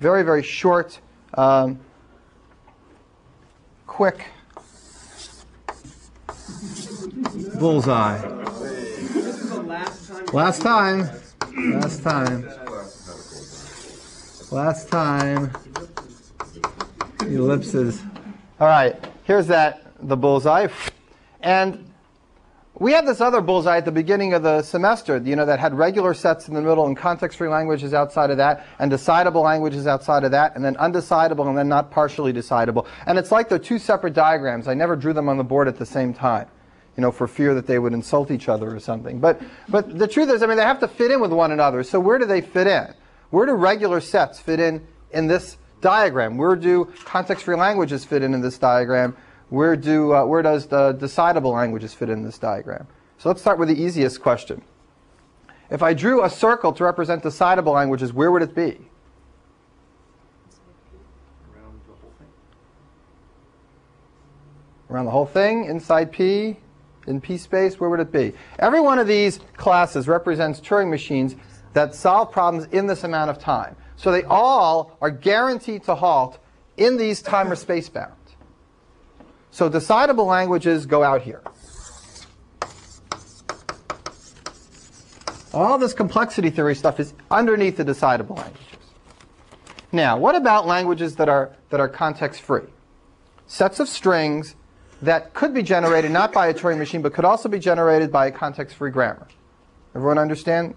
very, very short, um, quick bullseye. Last time. Last time. Last time. Ellipses. All right, here's that, the bullseye. And we had this other bullseye at the beginning of the semester, you know, that had regular sets in the middle and context-free languages outside of that, and decidable languages outside of that, and then undecidable and then not partially decidable. And it's like they're two separate diagrams. I never drew them on the board at the same time, you know, for fear that they would insult each other or something. But, but the truth is, I mean, they have to fit in with one another. So where do they fit in? Where do regular sets fit in in this diagram? Where do context-free languages fit in in this diagram? Where, do, uh, where does the decidable languages fit in this diagram? So let's start with the easiest question. If I drew a circle to represent decidable languages, where would it be? Around the whole thing. Around the whole thing, inside P, in P space, where would it be? Every one of these classes represents Turing machines that solve problems in this amount of time. So they all are guaranteed to halt in these time or space bounds. So decidable languages go out here. All this complexity theory stuff is underneath the decidable languages. Now, what about languages that are, that are context free? Sets of strings that could be generated not by a Turing machine, but could also be generated by a context free grammar. Everyone understand?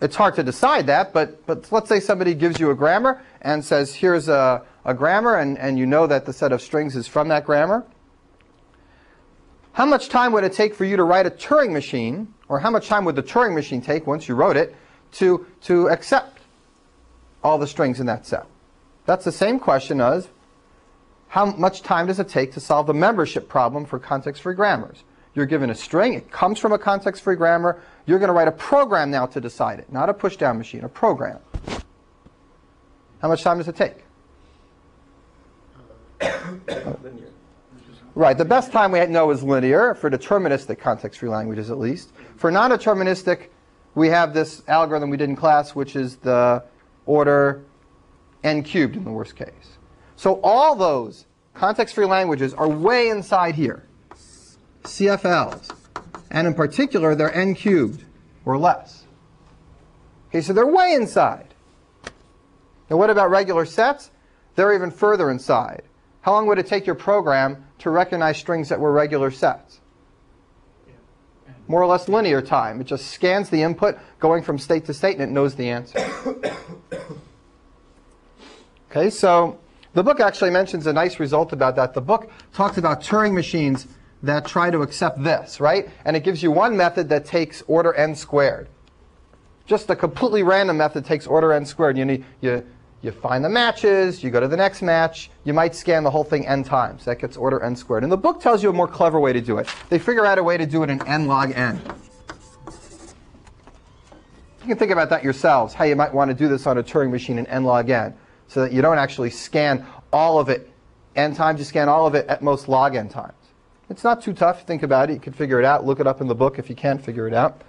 It's hard to decide that, but, but let's say somebody gives you a grammar and says, here's a, a grammar, and, and you know that the set of strings is from that grammar. How much time would it take for you to write a Turing machine, or how much time would the Turing machine take once you wrote it to, to accept all the strings in that set? That's the same question as how much time does it take to solve the membership problem for context-free grammars? You're given a string, it comes from a context-free grammar, you're going to write a program now to decide it, not a push-down machine, a program. How much time does it take? Linear. Right, the best time we know is linear, for deterministic context-free languages at least. For non-deterministic, we have this algorithm we did in class, which is the order n cubed in the worst case. So all those context-free languages are way inside here, CFLs. And in particular, they're n cubed or less. Okay, so they're way inside. Now what about regular sets? They're even further inside. How long would it take your program to recognize strings that were regular sets? More or less linear time. It just scans the input going from state to state and it knows the answer. Okay, so the book actually mentions a nice result about that. The book talks about Turing machines that try to accept this, right? And it gives you one method that takes order n squared. Just a completely random method takes order n squared. You, need, you, you find the matches, you go to the next match, you might scan the whole thing n times. That gets order n squared. And the book tells you a more clever way to do it. They figure out a way to do it in n log n. You can think about that yourselves, how you might want to do this on a Turing machine in n log n, so that you don't actually scan all of it n times, you scan all of it at most log n times. It's not too tough. Think about it. You can figure it out. Look it up in the book if you can't figure it out.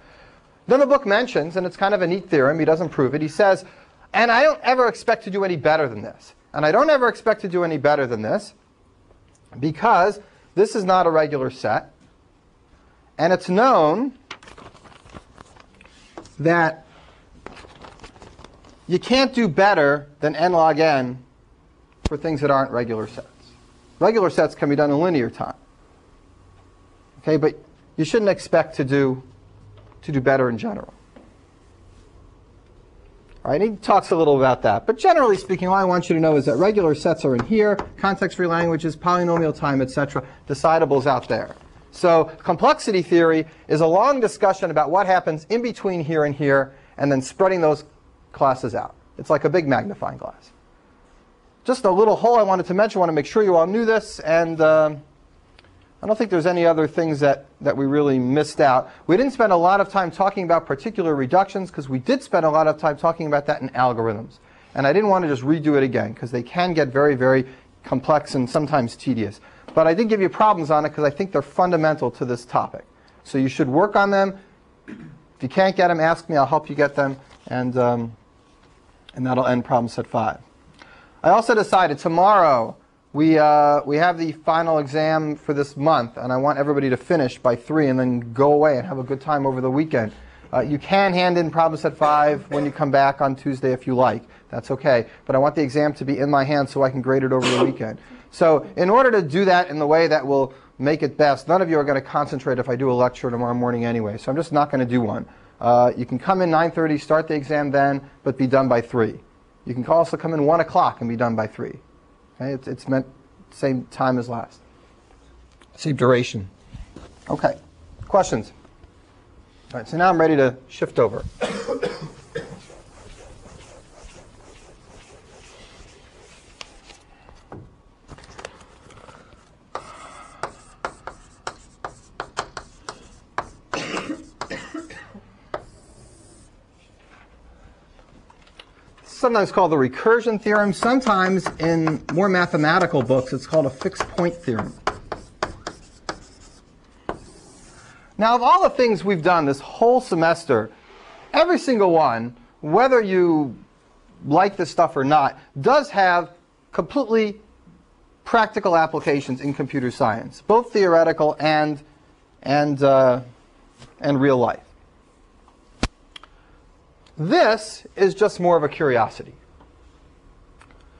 Then the book mentions, and it's kind of a neat theorem, he doesn't prove it, he says, and I don't ever expect to do any better than this. And I don't ever expect to do any better than this because this is not a regular set. And it's known that you can't do better than n log n for things that aren't regular sets. Regular sets can be done in linear time. Okay, but you shouldn't expect to do to do better in general. All right, he talks a little about that. But generally speaking, all I want you to know is that regular sets are in here, context-free languages, polynomial time, etc. Decidables out there. So complexity theory is a long discussion about what happens in between here and here, and then spreading those classes out. It's like a big magnifying glass. Just a little hole I wanted to mention. I want to make sure you all knew this, and um, I don't think there's any other things that, that we really missed out. We didn't spend a lot of time talking about particular reductions because we did spend a lot of time talking about that in algorithms. And I didn't want to just redo it again because they can get very, very complex and sometimes tedious. But I did give you problems on it because I think they're fundamental to this topic. So you should work on them. If you can't get them, ask me. I'll help you get them. And um, And that'll end problem set 5. I also decided tomorrow we, uh, we have the final exam for this month, and I want everybody to finish by 3 and then go away and have a good time over the weekend. Uh, you can hand in problem set 5 when you come back on Tuesday if you like. That's okay. But I want the exam to be in my hand so I can grade it over the weekend. So in order to do that in the way that will make it best, none of you are going to concentrate if I do a lecture tomorrow morning anyway. So I'm just not going to do one. Uh, you can come in 9.30, start the exam then, but be done by 3. You can also come in 1 o'clock and be done by 3. Okay? It's, it's meant same time as last. Same duration. Okay. Questions? All right, so now I'm ready to shift over. Sometimes called the recursion theorem. Sometimes in more mathematical books, it's called a fixed point theorem. Now, of all the things we've done this whole semester, every single one, whether you like this stuff or not, does have completely practical applications in computer science, both theoretical and, and, uh, and real life. This is just more of a curiosity.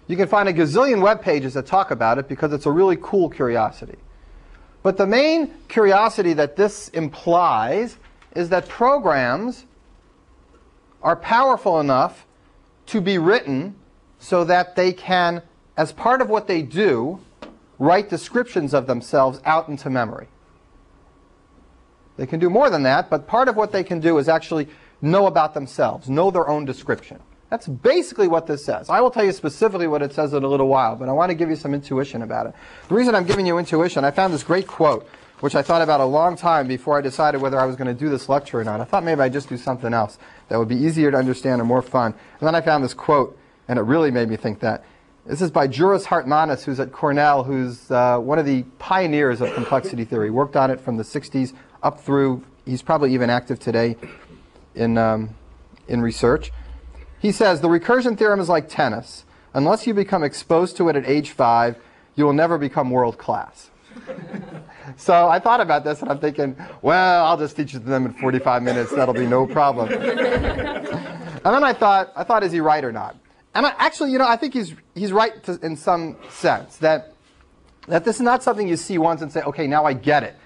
You can find a gazillion web pages that talk about it because it's a really cool curiosity. But the main curiosity that this implies is that programs are powerful enough to be written so that they can, as part of what they do, write descriptions of themselves out into memory. They can do more than that, but part of what they can do is actually know about themselves, know their own description. That's basically what this says. I will tell you specifically what it says in a little while, but I want to give you some intuition about it. The reason I'm giving you intuition, I found this great quote, which I thought about a long time before I decided whether I was going to do this lecture or not. I thought maybe I'd just do something else that would be easier to understand and more fun. And then I found this quote, and it really made me think that. This is by Juris Hartmanis, who's at Cornell, who's uh, one of the pioneers of complexity theory. Worked on it from the 60s up through, he's probably even active today in, um, in research. He says the recursion theorem is like tennis. Unless you become exposed to it at age five, you will never become world class. so I thought about this and I'm thinking, well, I'll just teach it to them in 45 minutes. That'll be no problem. and then I thought, I thought, is he right or not? And I, actually, you know, I think he's, he's right to, in some sense that, that this is not something you see once and say, okay, now I get it.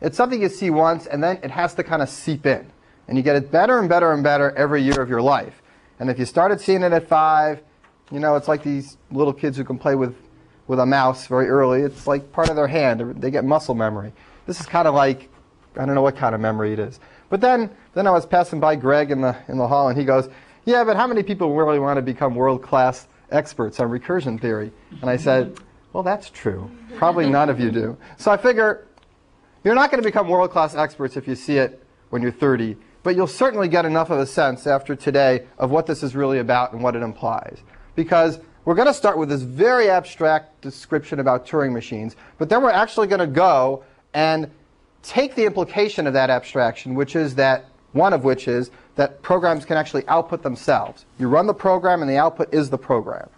It's something you see once and then it has to kind of seep in. And you get it better and better and better every year of your life. And if you started seeing it at five, you know, it's like these little kids who can play with, with a mouse very early. It's like part of their hand. They get muscle memory. This is kind of like, I don't know what kind of memory it is. But then, then I was passing by Greg in the, in the hall, and he goes, yeah, but how many people really want to become world-class experts on recursion theory? And I said, well, that's true. Probably none of you do. So I figure you're not going to become world-class experts if you see it when you're 30 but you'll certainly get enough of a sense after today of what this is really about and what it implies. Because we're going to start with this very abstract description about Turing machines, but then we're actually going to go and take the implication of that abstraction, which is that, one of which is that programs can actually output themselves. You run the program and the output is the program.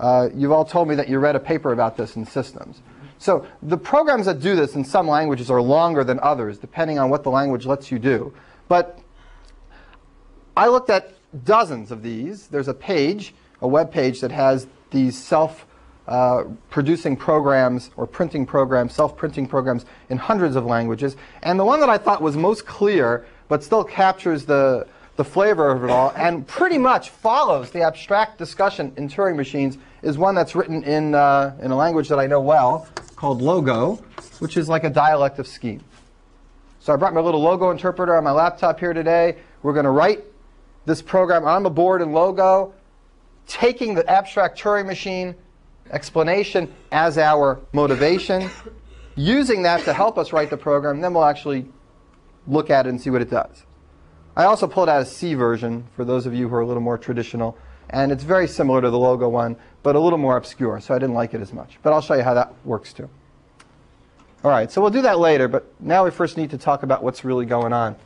Uh, you've all told me that you read a paper about this in systems. So the programs that do this in some languages are longer than others, depending on what the language lets you do. But I looked at dozens of these. There's a page, a web page that has these self uh, producing programs or printing programs, self-printing programs in hundreds of languages. And the one that I thought was most clear, but still captures the, the flavor of it all, and pretty much follows the abstract discussion in Turing machines, is one that's written in, uh, in a language that I know well, called Logo, which is like a dialect of scheme. So I brought my little logo interpreter on my laptop here today. We're going to write this program on the board in Logo, taking the abstract Turing machine explanation as our motivation, using that to help us write the program, then we'll actually look at it and see what it does. I also pulled out a C version for those of you who are a little more traditional, and it's very similar to the logo one, but a little more obscure, so I didn't like it as much. But I'll show you how that works too. All right, so we'll do that later, but now we first need to talk about what's really going on.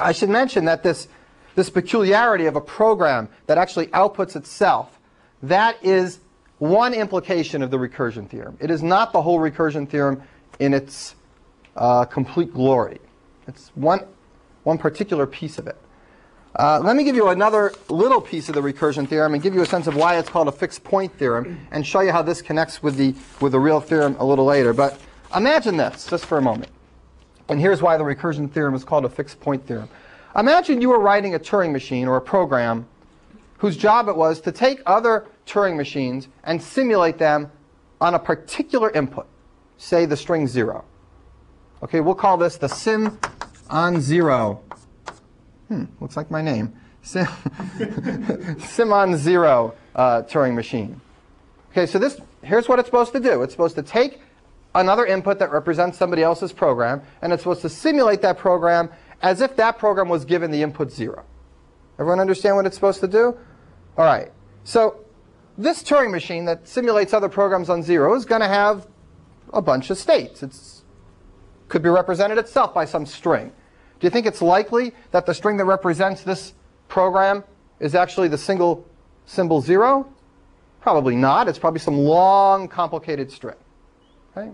I should mention that this, this peculiarity of a program that actually outputs itself, that is one implication of the recursion theorem. It is not the whole recursion theorem in its uh, complete glory. It's one, one particular piece of it. Uh, let me give you another little piece of the recursion theorem and give you a sense of why it's called a fixed point theorem and show you how this connects with the, with the real theorem a little later. But imagine this, just for a moment. And here's why the recursion theorem is called a fixed point theorem. Imagine you were writing a Turing machine or a program whose job it was to take other Turing machines and simulate them on a particular input, say the string 0. Okay, we'll call this the sim on 0 Hmm, looks like my name. Sim, Simon Zero uh, Turing machine. Okay, so this here's what it's supposed to do. It's supposed to take another input that represents somebody else's program, and it's supposed to simulate that program as if that program was given the input zero. Everyone understand what it's supposed to do? All right. So this Turing machine that simulates other programs on zero is going to have a bunch of states. It could be represented itself by some string. Do you think it's likely that the string that represents this program is actually the single symbol 0? Probably not. It's probably some long, complicated string. Okay?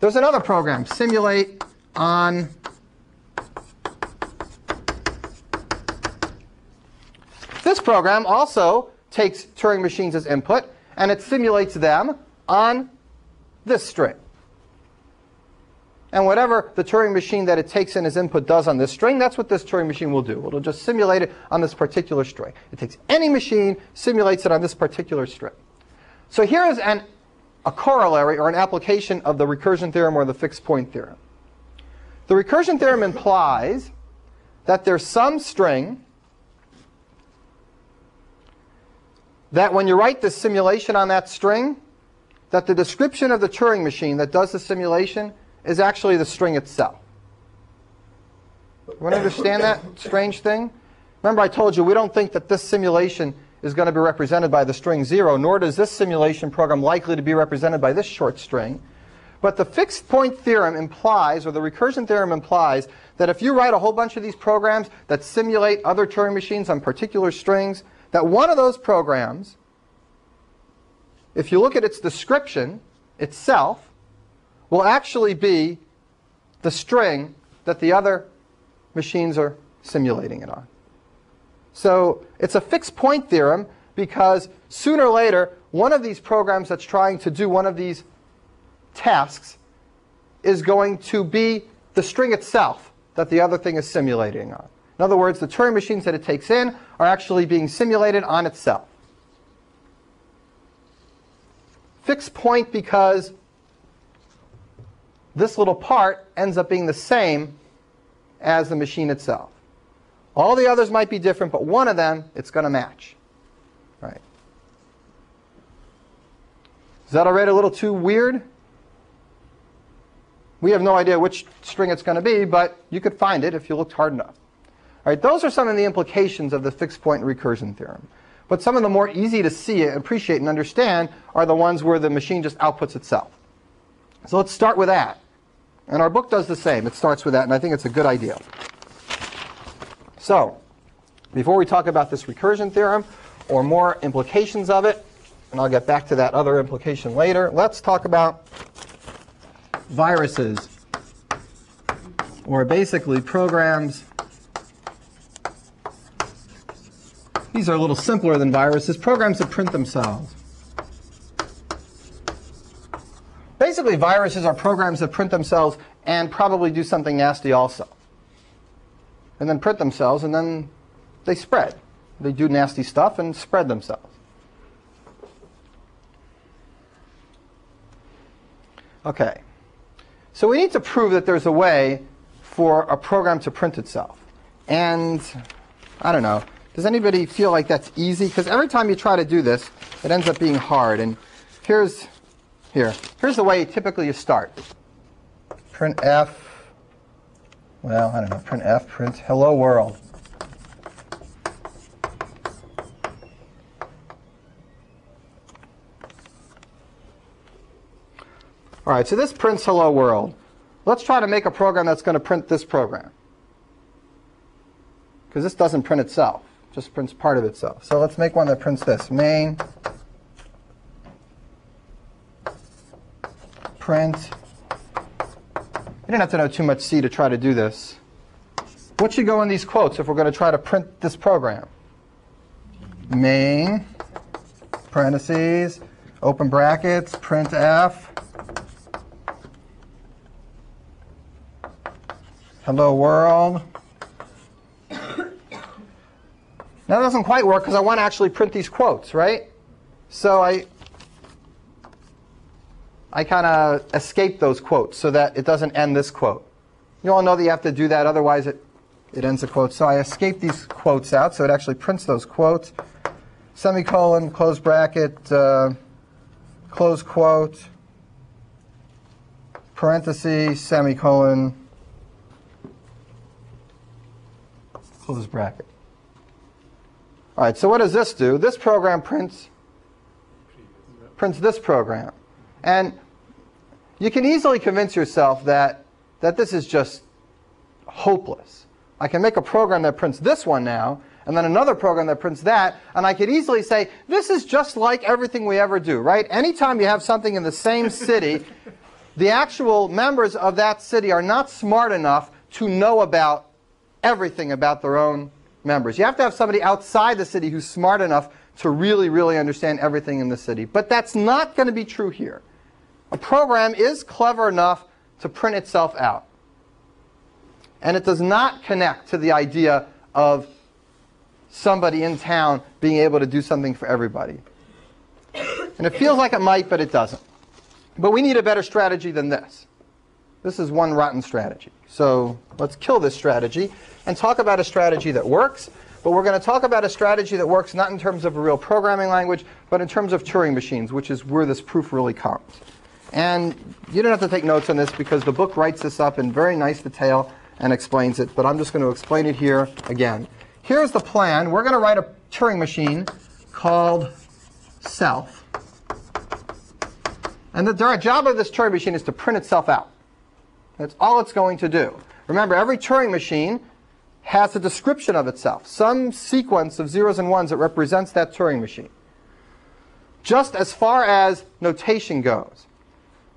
There's another program, simulate on This program also takes Turing machines as input, and it simulates them on this string. And whatever the Turing machine that it takes in as input does on this string, that's what this Turing machine will do. It'll just simulate it on this particular string. It takes any machine, simulates it on this particular string. So here is an, a corollary or an application of the recursion theorem or the fixed point theorem. The recursion theorem implies that there's some string that when you write the simulation on that string, that the description of the Turing machine that does the simulation is actually the string itself. You want to understand that strange thing? Remember I told you we don't think that this simulation is going to be represented by the string 0, nor does this simulation program likely to be represented by this short string. But the fixed point theorem implies, or the recursion theorem implies, that if you write a whole bunch of these programs that simulate other Turing machines on particular strings, that one of those programs, if you look at its description itself, will actually be the string that the other machines are simulating it on. So it's a fixed point theorem because sooner or later, one of these programs that's trying to do one of these tasks is going to be the string itself that the other thing is simulating on. In other words, the Turing machines that it takes in are actually being simulated on itself. Fixed point because this little part ends up being the same as the machine itself. All the others might be different, but one of them, it's going to match. Right? Is that already a little too weird? We have no idea which string it's going to be, but you could find it if you looked hard enough. All right, those are some of the implications of the fixed point recursion theorem. But some of the more easy to see, appreciate, and understand are the ones where the machine just outputs itself. So let's start with that. And our book does the same. It starts with that, and I think it's a good idea. So, before we talk about this recursion theorem or more implications of it, and I'll get back to that other implication later, let's talk about viruses, or basically programs. These are a little simpler than viruses, programs that print themselves. Basically, viruses are programs that print themselves and probably do something nasty also. And then print themselves, and then they spread. They do nasty stuff and spread themselves. Okay. So we need to prove that there's a way for a program to print itself. And I don't know. Does anybody feel like that's easy? Because every time you try to do this, it ends up being hard. And here's here. Here's the way typically you start. printf, well, I don't know, printf, print hello world. All right, so this prints hello world. Let's try to make a program that's going to print this program. because this doesn't print itself, just prints part of itself. So let's make one that prints this. Main print. You don't have to know too much C to try to do this. What should go in these quotes if we're going to try to print this program? Main, parentheses, open brackets, printf. Hello world. Now that doesn't quite work because I want to actually print these quotes, right? So I, I kind of escape those quotes so that it doesn't end this quote. You all know that you have to do that, otherwise it, it ends the quote. So I escape these quotes out so it actually prints those quotes. Semicolon, close bracket, uh, close quote, parenthesis, semicolon, close bracket. All right, so what does this do? This program prints prints this program. And you can easily convince yourself that, that this is just hopeless. I can make a program that prints this one now, and then another program that prints that, and I could easily say, this is just like everything we ever do, right? Anytime you have something in the same city, the actual members of that city are not smart enough to know about everything about their own members. You have to have somebody outside the city who's smart enough to really, really understand everything in the city. But that's not going to be true here. A program is clever enough to print itself out. And it does not connect to the idea of somebody in town being able to do something for everybody. And it feels like it might, but it doesn't. But we need a better strategy than this. This is one rotten strategy. So let's kill this strategy and talk about a strategy that works. But we're going to talk about a strategy that works not in terms of a real programming language, but in terms of Turing machines, which is where this proof really comes. And you don't have to take notes on this because the book writes this up in very nice detail and explains it, but I'm just going to explain it here again. Here's the plan. We're going to write a Turing machine called self. And the job of this Turing machine is to print itself out. That's all it's going to do. Remember, every Turing machine has a description of itself, some sequence of zeros and ones that represents that Turing machine. Just as far as notation goes,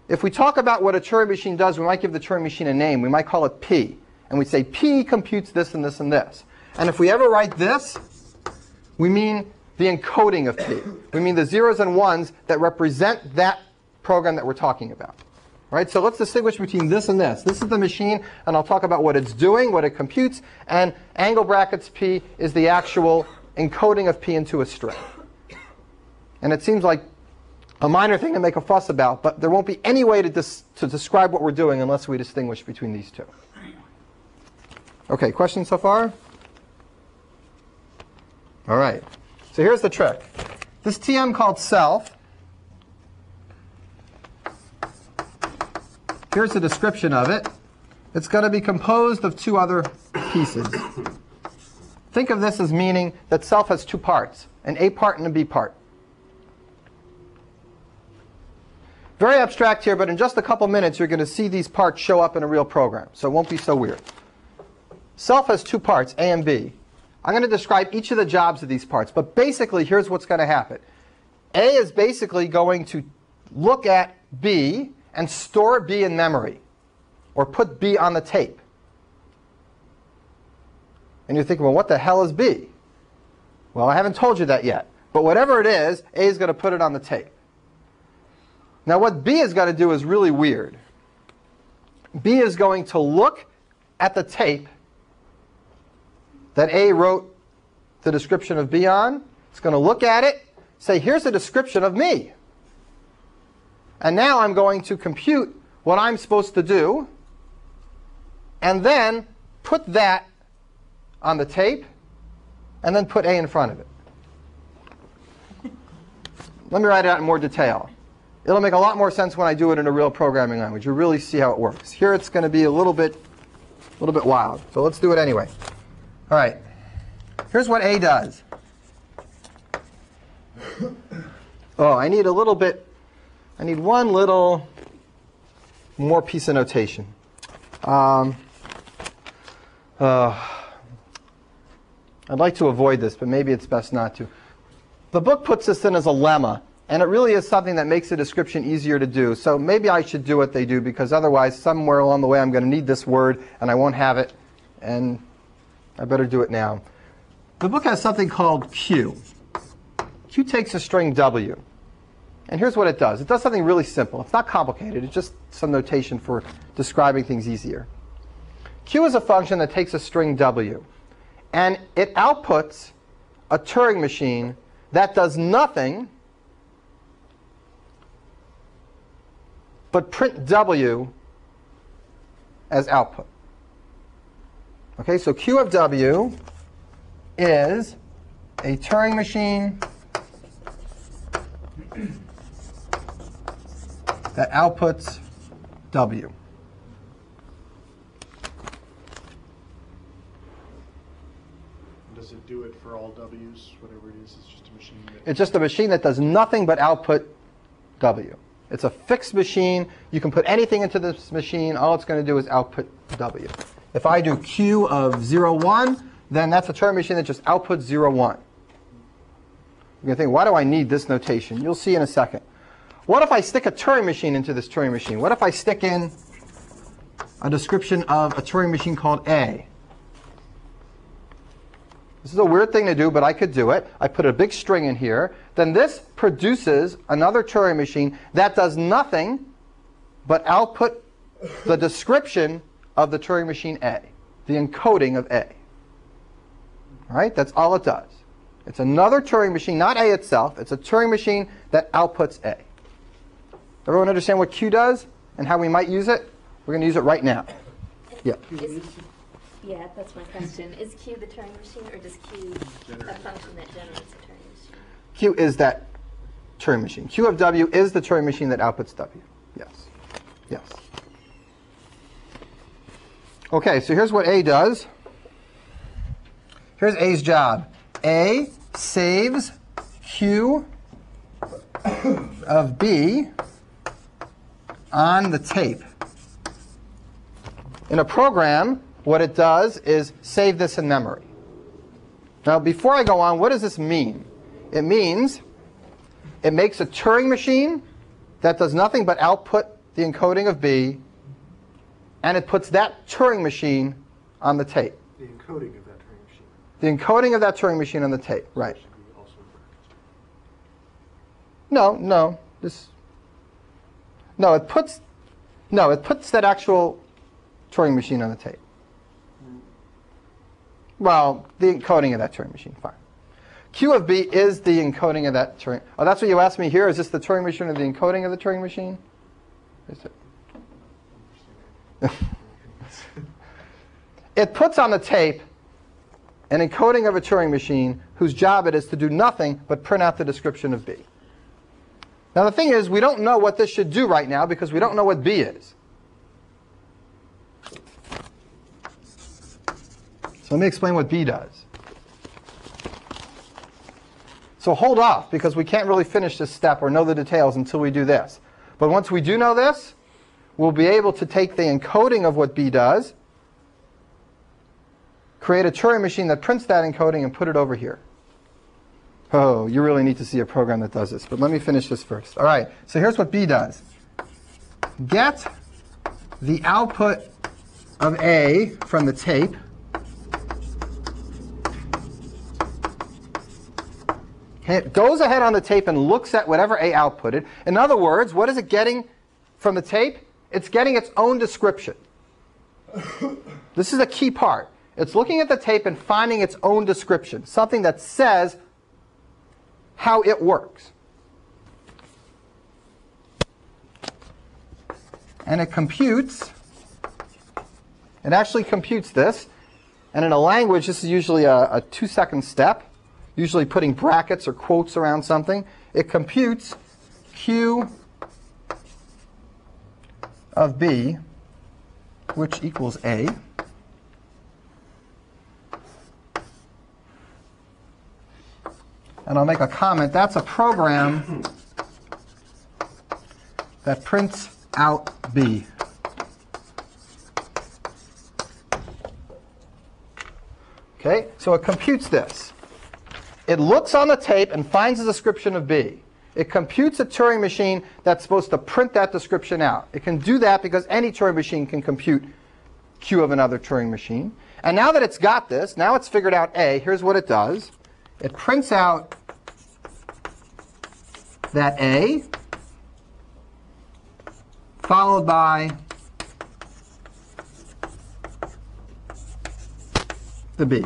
if we talk about what a Turing machine does, we might give the Turing machine a name. We might call it P. And we say P computes this and this and this. And if we ever write this, we mean the encoding of P. We mean the zeros and ones that represent that program that we're talking about. Right? So let's distinguish between this and this. This is the machine, and I'll talk about what it's doing, what it computes, and angle brackets P is the actual encoding of P into a string. And it seems like a minor thing to make a fuss about, but there won't be any way to, to describe what we're doing unless we distinguish between these two. Okay, questions so far? All right. So here's the trick. This TM called self, here's the description of it. It's going to be composed of two other pieces. Think of this as meaning that self has two parts, an A part and a B part. Very abstract here, but in just a couple minutes you're going to see these parts show up in a real program, so it won't be so weird. Self has two parts, A and B. I'm going to describe each of the jobs of these parts, but basically here's what's going to happen. A is basically going to look at B and store B in memory, or put B on the tape. And you're thinking, well, what the hell is B? Well, I haven't told you that yet. But whatever it is, A is going to put it on the tape. Now, what B is going to do is really weird. B is going to look at the tape that A wrote the description of B on. It's going to look at it, say, here's a description of me. And now I'm going to compute what I'm supposed to do, and then put that on the tape, and then put A in front of it. Let me write it out in more detail. It'll make a lot more sense when I do it in a real programming language. You really see how it works. Here it's going to be a little bit, a little bit wild. So let's do it anyway. All right. Here's what A does. Oh, I need a little bit, I need one little more piece of notation. Um, uh, I'd like to avoid this, but maybe it's best not to. The book puts this in as a lemma, and it really is something that makes the description easier to do. So maybe I should do what they do, because otherwise, somewhere along the way, I'm going to need this word, and I won't have it, and I better do it now. The book has something called Q. Q takes a string W. And here's what it does. It does something really simple. It's not complicated. It's just some notation for describing things easier. Q is a function that takes a string W. And it outputs a Turing machine that does nothing but print W as output. Okay, so Q of W is a Turing machine that outputs W. Does it do it for all W's, whatever it is? It's just a machine that. It's just a machine that does nothing but output W. It's a fixed machine. You can put anything into this machine. All it's going to do is output W. If I do Q of 0, 1, then that's a Turing machine that just outputs 0, 1. You're going to think, why do I need this notation? You'll see in a second. What if I stick a Turing machine into this Turing machine? What if I stick in a description of a Turing machine called A? This is a weird thing to do, but I could do it. I put a big string in here. Then this produces another Turing machine that does nothing but output the description of the Turing machine A, the encoding of A. Right? That's all it does. It's another Turing machine, not A itself. It's a Turing machine that outputs A. Everyone understand what Q does and how we might use it? We're going to use it right now. Yeah. Is, yeah, that's my question. Is Q the Turing machine, or does Q a function that generates a Turing machine? Q is that Turing machine. Q of W is the Turing machine that outputs W. Yes. Yes. Okay, so here's what A does. Here's A's job. A saves Q of B on the tape. In a program, what it does is save this in memory. Now, before I go on, what does this mean? It means it makes a Turing machine that does nothing but output the encoding of B, and it puts that Turing machine on the tape. The encoding of that Turing machine. The encoding of that Turing machine on the tape, right. Should be also in brackets. No, no. This No, it puts No, it puts that actual Turing machine on the tape. Mm. Well, the encoding of that Turing machine, fine. Q of B is the encoding of that Turing. Oh, that's what you asked me here. Is this the Turing machine or the encoding of the Turing machine? Is it? it puts on the tape an encoding of a Turing machine whose job it is to do nothing but print out the description of B. Now the thing is, we don't know what this should do right now because we don't know what B is. So let me explain what B does. So hold off because we can't really finish this step or know the details until we do this. But once we do know this, we'll be able to take the encoding of what B does, create a Turing machine that prints that encoding and put it over here. Oh, you really need to see a program that does this. But let me finish this first. All right, so here's what B does. Get the output of A from the tape. It goes ahead on the tape and looks at whatever A outputted. In other words, what is it getting from the tape? It's getting its own description. this is a key part. It's looking at the tape and finding its own description, something that says how it works. And it computes, it actually computes this. And in a language, this is usually a, a two second step, usually putting brackets or quotes around something. It computes Q of B, which equals A. and I'll make a comment. That's a program that prints out B. Okay, so it computes this. It looks on the tape and finds a description of B. It computes a Turing machine that's supposed to print that description out. It can do that because any Turing machine can compute Q of another Turing machine. And now that it's got this, now it's figured out A, here's what it does. It prints out that A followed by the B.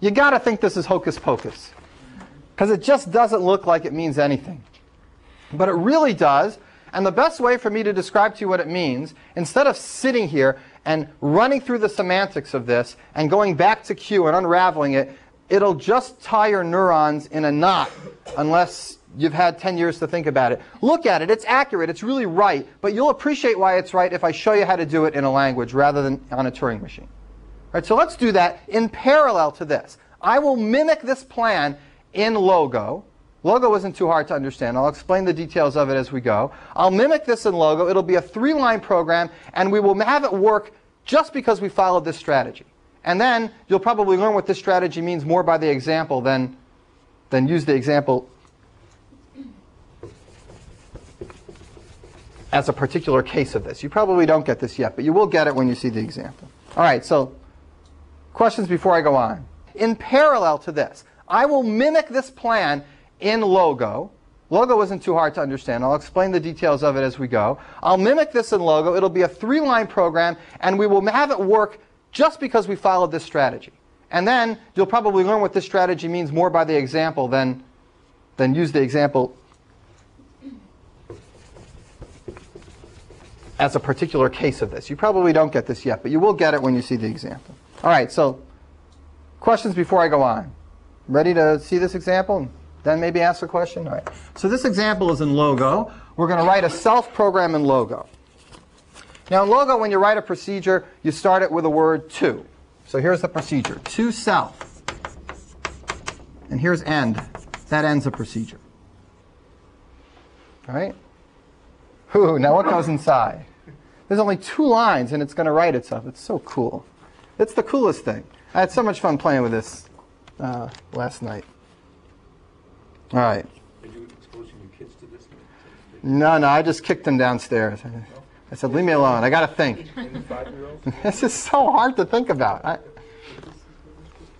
You got to think this is hocus pocus because it just doesn't look like it means anything. But it really does. And the best way for me to describe to you what it means, instead of sitting here and running through the semantics of this and going back to Q and unraveling it, it'll just tie your neurons in a knot unless you've had 10 years to think about it. Look at it. It's accurate. It's really right. But you'll appreciate why it's right if I show you how to do it in a language rather than on a Turing machine. Right, so let's do that in parallel to this. I will mimic this plan in Logo. Logo isn't too hard to understand. I'll explain the details of it as we go. I'll mimic this in Logo. It'll be a three-line program, and we will have it work just because we followed this strategy. And then you'll probably learn what this strategy means more by the example than, than use the example as a particular case of this. You probably don't get this yet, but you will get it when you see the example. All right, so questions before I go on. In parallel to this, I will mimic this plan in Logo. Logo isn't too hard to understand. I'll explain the details of it as we go. I'll mimic this in Logo. It'll be a three-line program, and we will have it work just because we followed this strategy. And then you'll probably learn what this strategy means more by the example than, than use the example as a particular case of this. You probably don't get this yet, but you will get it when you see the example. All right, so questions before I go on. Ready to see this example? Then maybe ask a question? All right. So this example is in Logo. We're going to write a self program in Logo. Now in Logo, when you write a procedure, you start it with a word to. So here's the procedure. To self. And here's end. That ends a procedure. All right? Ooh, now what goes inside? There's only two lines and it's going to write itself. It's so cool. It's the coolest thing. I had so much fun playing with this uh, last night. All right. Are you exposing your kids to this? No, no, I just kicked them downstairs. I said, leave me alone. I got to think. This is so hard to think about. I,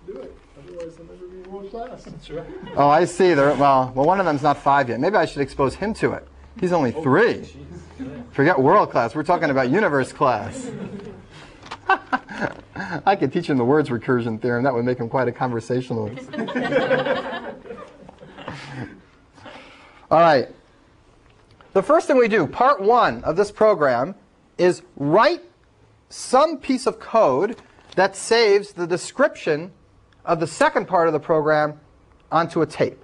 Otherwise, they'll never be world class. Oh, I see. They're, well, well, one of them's not five yet. Maybe I should expose him to it. He's only three. Forget world class. We're talking about universe class. I could teach him the words recursion theorem. That would make him quite a conversationalist. All right. The first thing we do, part one of this program, is write some piece of code that saves the description of the second part of the program onto a tape.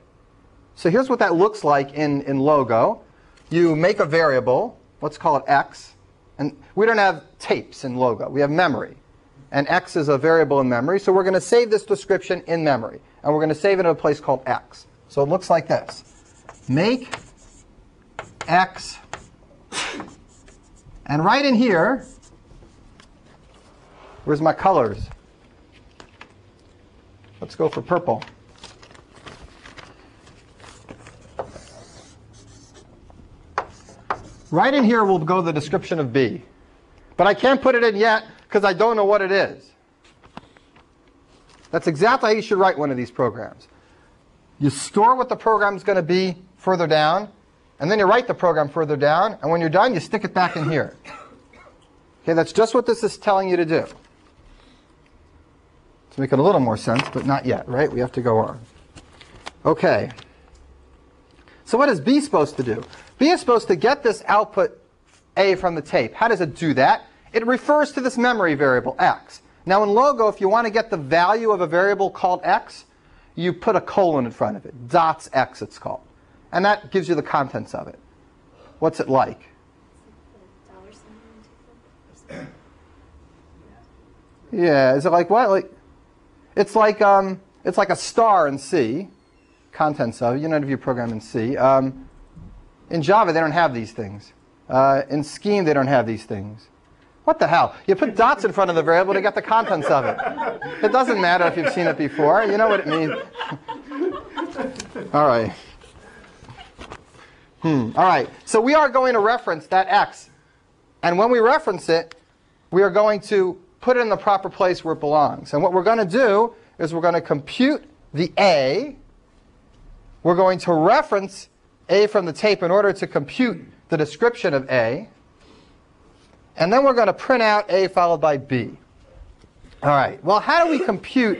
So here's what that looks like in, in Logo. You make a variable, let's call it x, and we don't have tapes in Logo. We have memory. And x is a variable in memory, so we're going to save this description in memory. And we're going to save it in a place called x. So it looks like this. Make x, and right in here, where's my colors? Let's go for purple. Right in here will go the description of B. But I can't put it in yet because I don't know what it is. That's exactly how you should write one of these programs. You store what the program is going to be further down, and then you write the program further down, and when you're done, you stick it back in here. Okay, that's just what this is telling you to do. To make it a little more sense, but not yet, right? We have to go on. Okay. So what is B supposed to do? B is supposed to get this output A from the tape. How does it do that? It refers to this memory variable, x. Now in Logo, if you want to get the value of a variable called x, you put a colon in front of it. Dots x, it's called. And that gives you the contents of it. What's it like? Yeah, is it like what? Like, it's like um, it's like a star in C, contents of. You know, if you program in C. Um, in Java, they don't have these things. Uh, in Scheme, they don't have these things. What the hell? You put dots in front of the variable to get the contents of it. It doesn't matter if you've seen it before. You know what it means. All right. Hmm. All right. So we are going to reference that x. And when we reference it, we are going to put it in the proper place where it belongs. And what we're going to do is we're going to compute the a. We're going to reference a from the tape in order to compute the description of a. And then we're going to print out a followed by b. All right. Well, how do we compute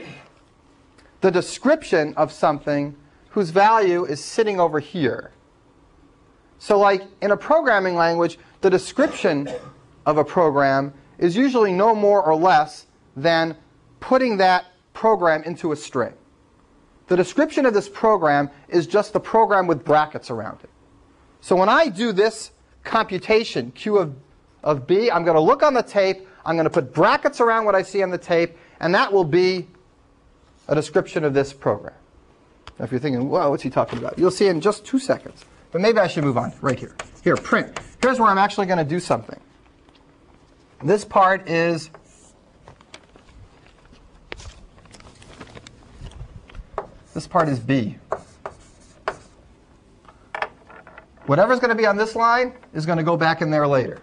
the description of something whose value is sitting over here? So like in a programming language, the description of a program is usually no more or less than putting that program into a string. The description of this program is just the program with brackets around it. So when I do this computation, Q of, of B, I'm going to look on the tape, I'm going to put brackets around what I see on the tape, and that will be a description of this program. Now if you're thinking, whoa, what's he talking about? You'll see in just two seconds. But maybe I should move on right here. Here, print. Here's where I'm actually going to do something. This part is this part is B. Whatever's going to be on this line is going to go back in there later.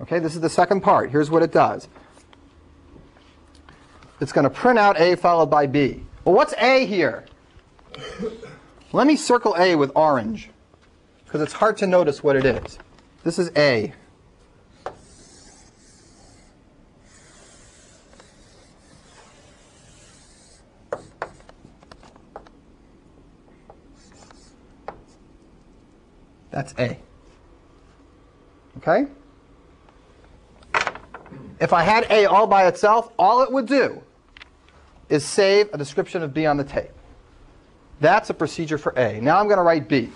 Okay, this is the second part. Here's what it does. It's going to print out A followed by B. Well, what's A here? Let me circle A with orange because it's hard to notice what it is. This is A. That's A. Okay? If I had A all by itself, all it would do is save a description of B on the tape. That's a procedure for A. Now I'm going to write B.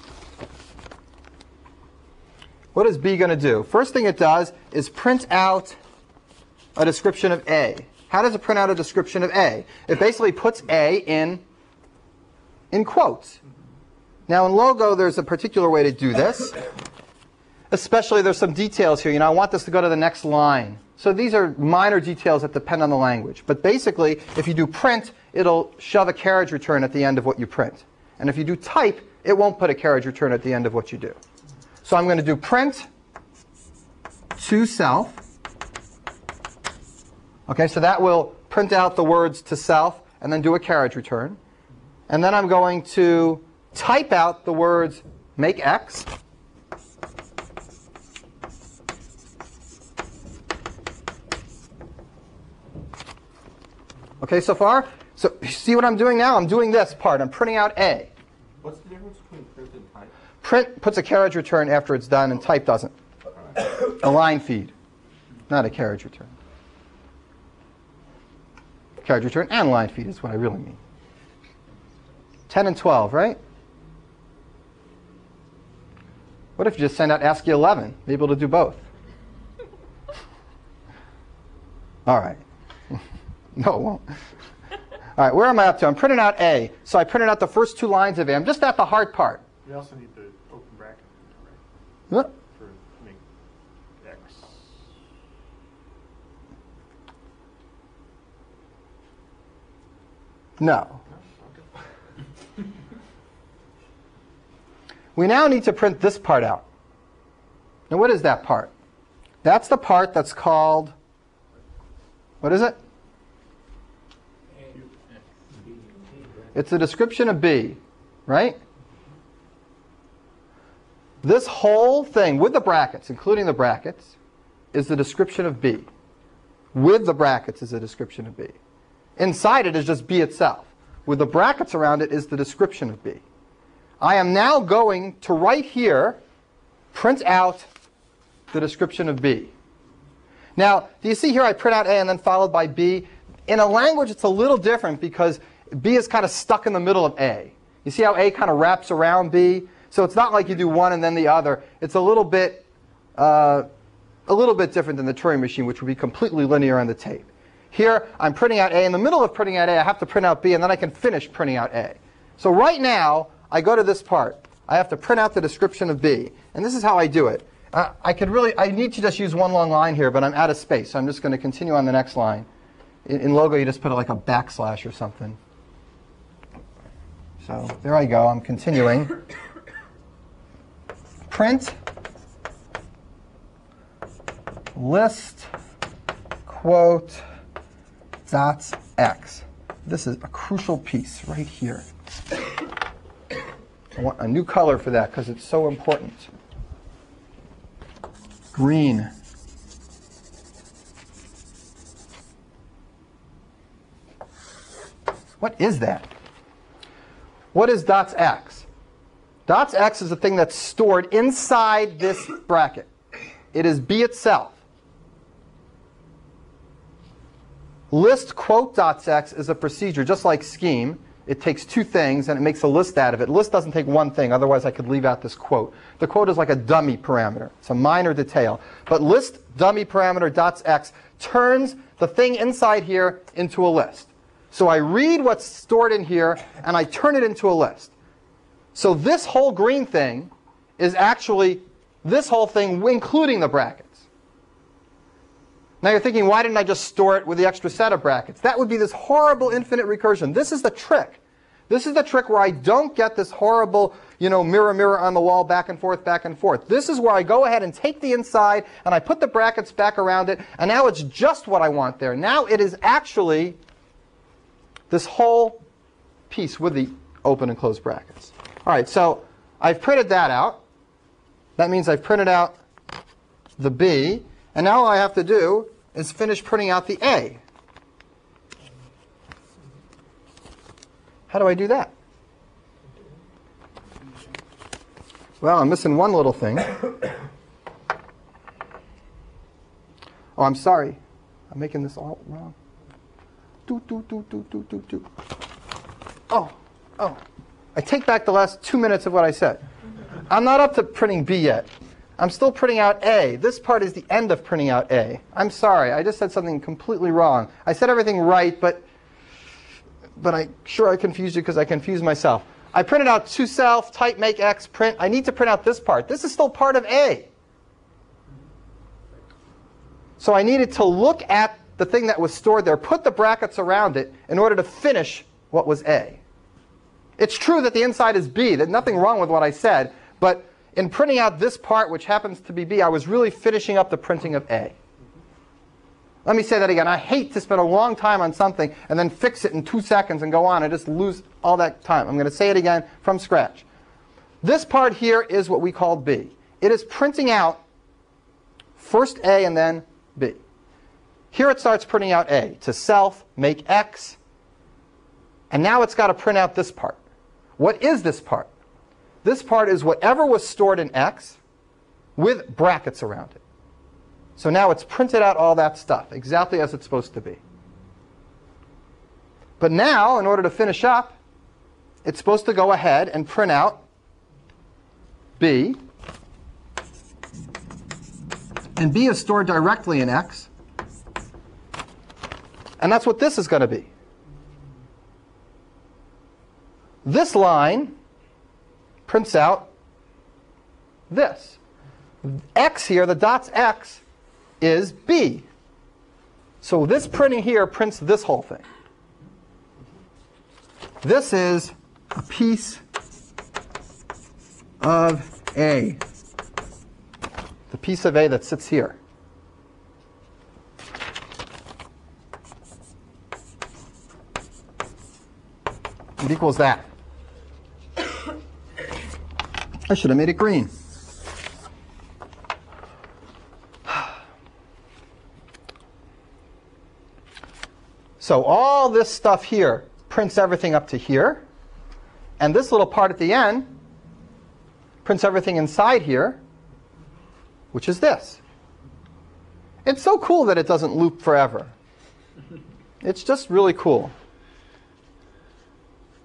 What is B going to do? First thing it does is print out a description of A. How does it print out a description of A? It basically puts A in, in quotes. Now in Logo, there's a particular way to do this. Especially there's some details here. You know, I want this to go to the next line. So these are minor details that depend on the language. But basically, if you do print, it'll shove a carriage return at the end of what you print. And if you do type, it won't put a carriage return at the end of what you do. So I'm going to do print to self. Okay, so that will print out the words to self and then do a carriage return. And then I'm going to type out the words make x. Okay, so far? So see what I'm doing now? I'm doing this part. I'm printing out A. What's the difference between print and type? Print puts a carriage return after it's done, and type doesn't. A line feed, not a carriage return. Carriage return and line feed is what I really mean. 10 and 12, right? What if you just send out ASCII 11? Be able to do both. All right. no, it won't. All right, where am I up to? I'm printing out A. So I printed out the first two lines of A. I'm just at the hard part. We also need the open bracket, right, What? for make X. No. We now need to print this part out. Now, what is that part? That's the part that's called, what is it? It's a description of B, right? This whole thing with the brackets, including the brackets, is the description of B. With the brackets is a description of B. Inside it is just B itself. With the brackets around it is the description of B. I am now going to right here print out the description of B. Now, do you see here I print out A and then followed by B? In a language, it's a little different because B is kind of stuck in the middle of A. You see how A kind of wraps around B? So it's not like you do one and then the other. It's a little bit, uh, a little bit different than the Turing machine, which would be completely linear on the tape. Here, I'm printing out A. In the middle of printing out A, I have to print out B, and then I can finish printing out A. So right now, I go to this part. I have to print out the description of B. And this is how I do it. Uh, I could really, I need to just use one long line here, but I'm out of space, so I'm just going to continue on the next line. In, in logo, you just put like a backslash or something. So there I go, I'm continuing. Print list quote dots x. This is a crucial piece right here. I want a new color for that because it's so important. Green. What is that? What is dots x? Dots x is the thing that's stored inside this bracket. It is b itself. List quote dots x is a procedure just like scheme. It takes two things and it makes a list out of it. List doesn't take one thing, otherwise I could leave out this quote. The quote is like a dummy parameter. It's a minor detail. But list dummy parameter dots x turns the thing inside here into a list. So I read what's stored in here and I turn it into a list. So this whole green thing is actually this whole thing, including the brackets. Now you're thinking, why didn't I just store it with the extra set of brackets? That would be this horrible infinite recursion. This is the trick. This is the trick where I don't get this horrible, you know, mirror, mirror on the wall, back and forth, back and forth. This is where I go ahead and take the inside and I put the brackets back around it, and now it's just what I want there. Now it is actually this whole piece with the open and closed brackets. All right, so I've printed that out. That means I've printed out the B, and now all I have to do is finish printing out the A. How do I do that? Well, I'm missing one little thing. Oh, I'm sorry. I'm making this all wrong. Do, do, do, do, do, do, do. Oh, oh. I take back the last two minutes of what I said. I'm not up to printing B yet. I'm still printing out A. This part is the end of printing out A. I'm sorry, I just said something completely wrong. I said everything right, but but I sure I confused you because I confused myself. I printed out to self, type make X, print. I need to print out this part. This is still part of A. So I needed to look at the thing that was stored there, put the brackets around it in order to finish what was A. It's true that the inside is B. that nothing wrong with what I said, but in printing out this part, which happens to be B, I was really finishing up the printing of A. Let me say that again. I hate to spend a long time on something and then fix it in two seconds and go on and just lose all that time. I'm going to say it again from scratch. This part here is what we call B. It is printing out first A and then B. Here it starts printing out A to self, make X, and now it's got to print out this part. What is this part? This part is whatever was stored in X with brackets around it. So now it's printed out all that stuff exactly as it's supposed to be. But now, in order to finish up, it's supposed to go ahead and print out B. And B is stored directly in X. And that's what this is going to be. This line prints out this. X here, the dots X, is B. So this printing here prints this whole thing. This is a piece of A. The piece of A that sits here. It equals that. I should have made it green. So all this stuff here prints everything up to here. And this little part at the end prints everything inside here, which is this. It's so cool that it doesn't loop forever. It's just really cool.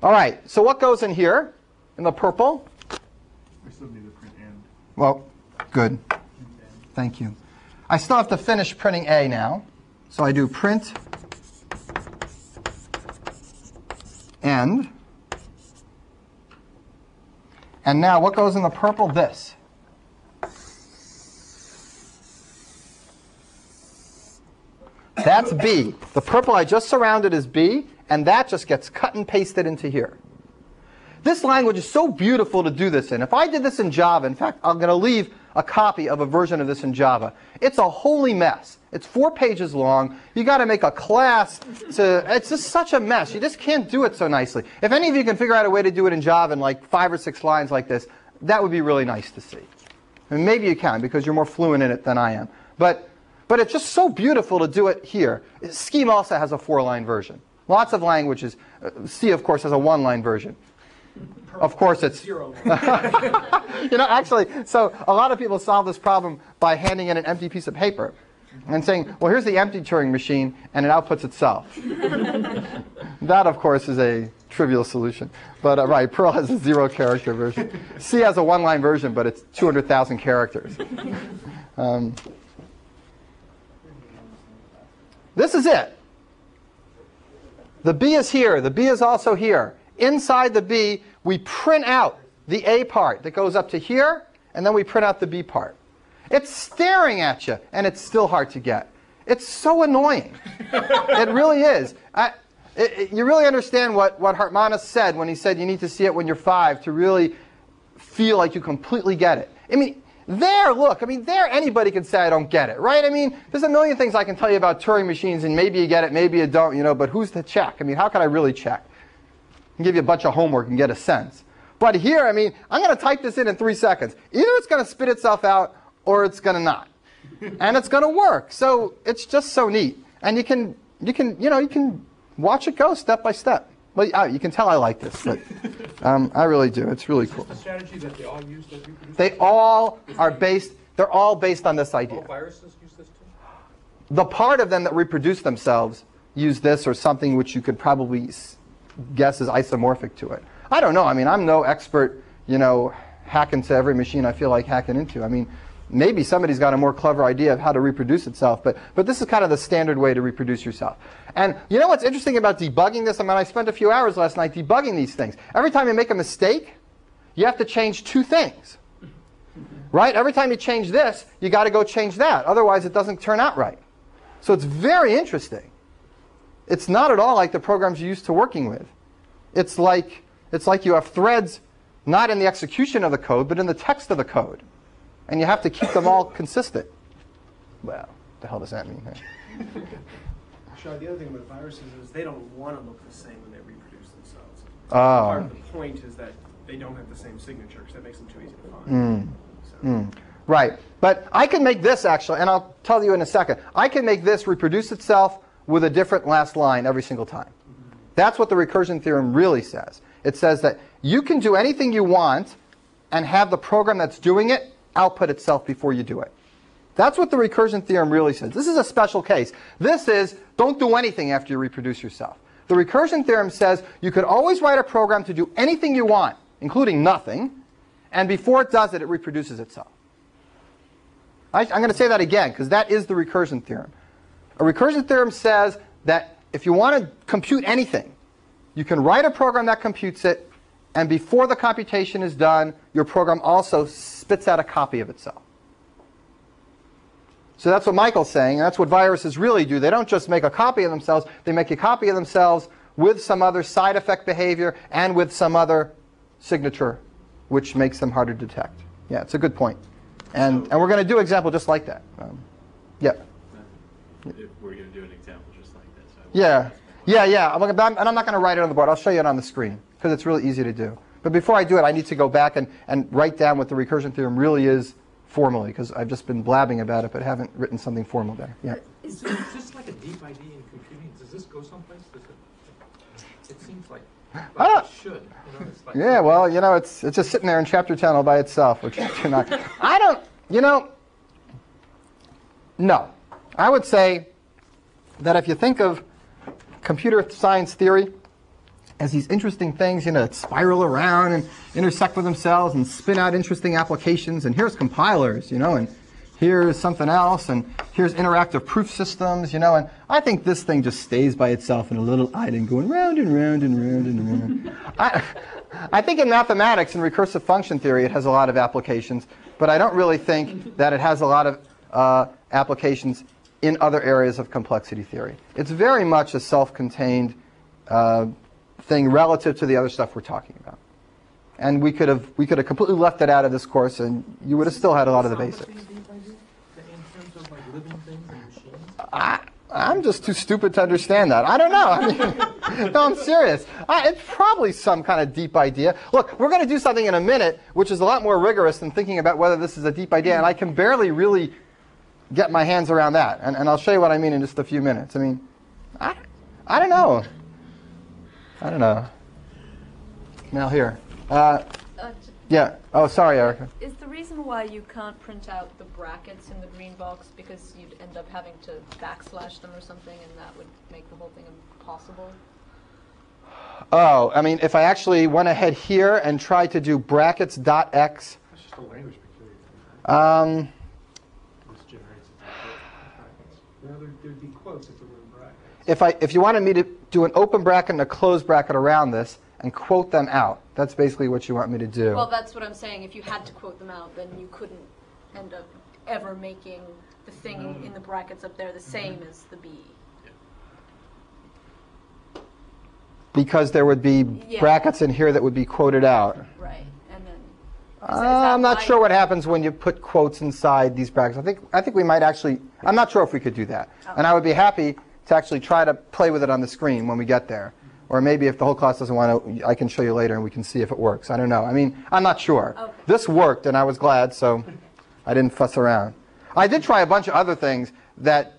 All right, so what goes in here in the purple? Still need to print. Well, good. Thank you. I still have to finish printing A now. So I do print end. And now what goes in the purple? This. That's B. The purple I just surrounded is B, and that just gets cut and pasted into here. This language is so beautiful to do this in. If I did this in Java, in fact, I'm going to leave a copy of a version of this in Java. It's a holy mess. It's four pages long. You got to make a class to. It's just such a mess. You just can't do it so nicely. If any of you can figure out a way to do it in Java in like five or six lines like this, that would be really nice to see. And maybe you can because you're more fluent in it than I am. But but it's just so beautiful to do it here. Scheme also has a four-line version. Lots of languages. Uh, C, of course, has a one-line version. Of course, it's Zero. you know, actually, so a lot of people solve this problem by handing in an empty piece of paper and saying, well, here's the empty Turing machine, and it outputs itself. that, of course, is a trivial solution. But uh, right, Perl has a zero character version. C has a one line version, but it's 200,000 characters. Um, this is it. The B is here. The B is also here. Inside the B, we print out the A part that goes up to here, and then we print out the B part. It's staring at you, and it's still hard to get. It's so annoying. it really is. I, it, it- you really understand what, what Hartmanis said when he said you need to see it when you're five to really feel like you completely get it. I mean, there, look, I mean, there anybody can say I don't get it, right? I mean, there's a million things I can tell you about Turing machines, and maybe you get it, maybe you don't, you know, but who's to check? I mean, how can I really check? Can give you a bunch of homework and get a sense. But here, I mean, I'm going to type this in in three seconds. Either it's going to spit itself out or it's going to not. and it's going to work. So it's just so neat. And you can, you can, you know, you can watch it go step by step. Well, you can tell I like this, but um, I really do. It's really cool. The strategy that they all use. They all are based, they're all based on this all idea. viruses use this too. The part of them that reproduce themselves use this or something which you could probably guess is isomorphic to it. I don't know. I mean, I'm no expert, you know, hacking to every machine I feel like hacking into. I mean, maybe somebody's got a more clever idea of how to reproduce itself, but, but this is kind of the standard way to reproduce yourself. And you know what's interesting about debugging this? I mean, I spent a few hours last night debugging these things. Every time you make a mistake, you have to change two things. Right? Every time you change this, you got to go change that. Otherwise, it doesn't turn out right. So it's very interesting. It's not at all like the programs you're used to working with. It's like, it's like you have threads not in the execution of the code, but in the text of the code. And you have to keep them all consistent. Well, the hell does that mean? Sean, the other thing about viruses is they don't want to look the same when they reproduce themselves. Oh. Part of the point is that they don't have the same signature because that makes them too easy to find. Hmm. So, hmm. Right. But I can make this actually, and I'll tell you in a second. I can make this reproduce itself with a different last line every single time. That's what the recursion theorem really says. It says that you can do anything you want and have the program that's doing it output itself before you do it. That's what the recursion theorem really says. This is a special case. This is don't do anything after you reproduce yourself. The recursion theorem says you could always write a program to do anything you want, including nothing, and before it does it, it reproduces itself. I, I'm going to say that again because that is the recursion theorem. A recursion theorem says that if you want to compute anything, you can write a program that computes it, and before the computation is done, your program also spits out a copy of itself. So that's what Michael's saying, and that's what viruses really do. They don't just make a copy of themselves, they make a copy of themselves with some other side effect behavior and with some other signature, which makes them harder to detect. Yeah, it's a good point. And, and we're going to do an example just like that. Um, yeah. If we're going to do an example just like this. I Yeah, yeah, yeah. I'm, I'm- and I'm not going to write it on the board. I'll show you it on the screen because it's really easy to do. But before I do it, I need to go back and, and write down what the recursion theorem really is formally because I've just been blabbing about it but haven't written something formal there. Yeah. Uh, is this, is this like a deep idea in computing? Does this go someplace? Does it, it seems like, like I don't- it should. You know, like Yeah, well, you know, it's, it's just sitting there in chapter 10 all by itself, or chapter 9. I don't, you know, no. I would say that if you think of computer science theory as these interesting things, you know, that spiral around and intersect with themselves and spin out interesting applications, and here's compilers, you know, and here's something else, and here's interactive proof systems, you know, and I think this thing just stays by itself in a little island going round and round and round and round. I, I think in mathematics and recursive function theory it has a lot of applications, but I don't really think that it has a lot of uh, applications in other areas of complexity theory. It's very much a self-contained uh, thing relative to the other stuff we're talking about. And we could have we could have completely left it out of this course, and you would have still had a lot of the basics. In terms of like living things and machines? I, I'm just too stupid to understand that. I don't know. I mean, no, I'm serious. I, it's probably some kind of deep idea. Look, we're going to do something in a minute, which is a lot more rigorous than thinking about whether this is a deep idea, and I can barely really get my hands around that. And, and I'll show you what I mean in just a few minutes. I mean, I, I don't know. I don't know. Now here. Uh, Uh, yeah. Oh, sorry, Erica. Is the reason why you can't print out the brackets in the green box because you'd end up having to backslash them or something and that would make the whole thing impossible? Oh, I mean, if I actually went ahead here and tried to do brackets dot x, That's just a language peculiar. um, This generates its own Well, there- there'd be quotes if there were brackets. if I if you wanted me to do an open bracket and a closed bracket around this and quote them out, that's basically what you want me to do. Well, that's what I'm saying. If you had to quote them out, then you couldn't end up ever making the thing in the brackets up there the mm-hmm. same as the B. because there would be Yeah. brackets in here that would be quoted out. Right. Uh, I'm not why- sure what happens when you put quotes inside these brackets. I think I think we might actually. I'm not sure if we could do that, and I would be happy to actually try to play with it on the screen when we get there. Or maybe if the whole class doesn't want to, I can show you later and we can see if it works. I don't know. I mean, I'm not sure. Okay. This worked and I was glad, so I didn't fuss around. I did try a bunch of other things that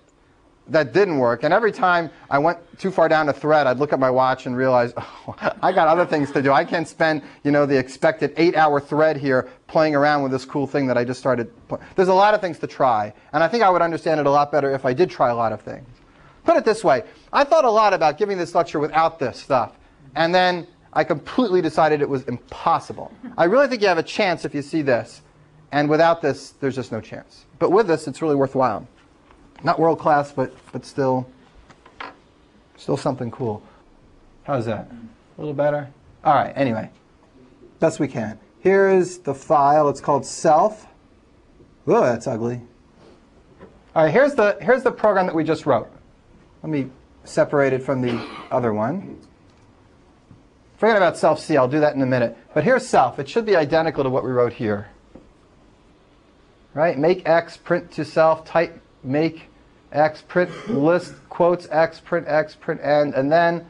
that didn't work. And every time I went too far down a thread, I'd look at my watch and realize, oh, I got other things to do. I can't spend, you know, the expected eight-hour thread here playing around with this cool thing that I just started. There's a lot of things to try, and I think I would understand it a lot better if I did try a lot of things. Put it this way: I thought a lot about giving this lecture without this stuff, and then I completely decided it was impossible. I really think you have a chance if you see this, and without this, there's just no chance. But with this, it's really worthwhile not world class, but but still still something cool. How's that? A little better? All right, anyway. Best we can. Here is the file. It's called self. Whoa, that's ugly. All right, here's the here's the program that we just wrote. Let me separate it from the other one. Forget about self C, I'll do that in a minute. But here's self. It should be identical to what we wrote here. Right? Make x, print to self, type make x, print list, quotes x, print x, print n, and then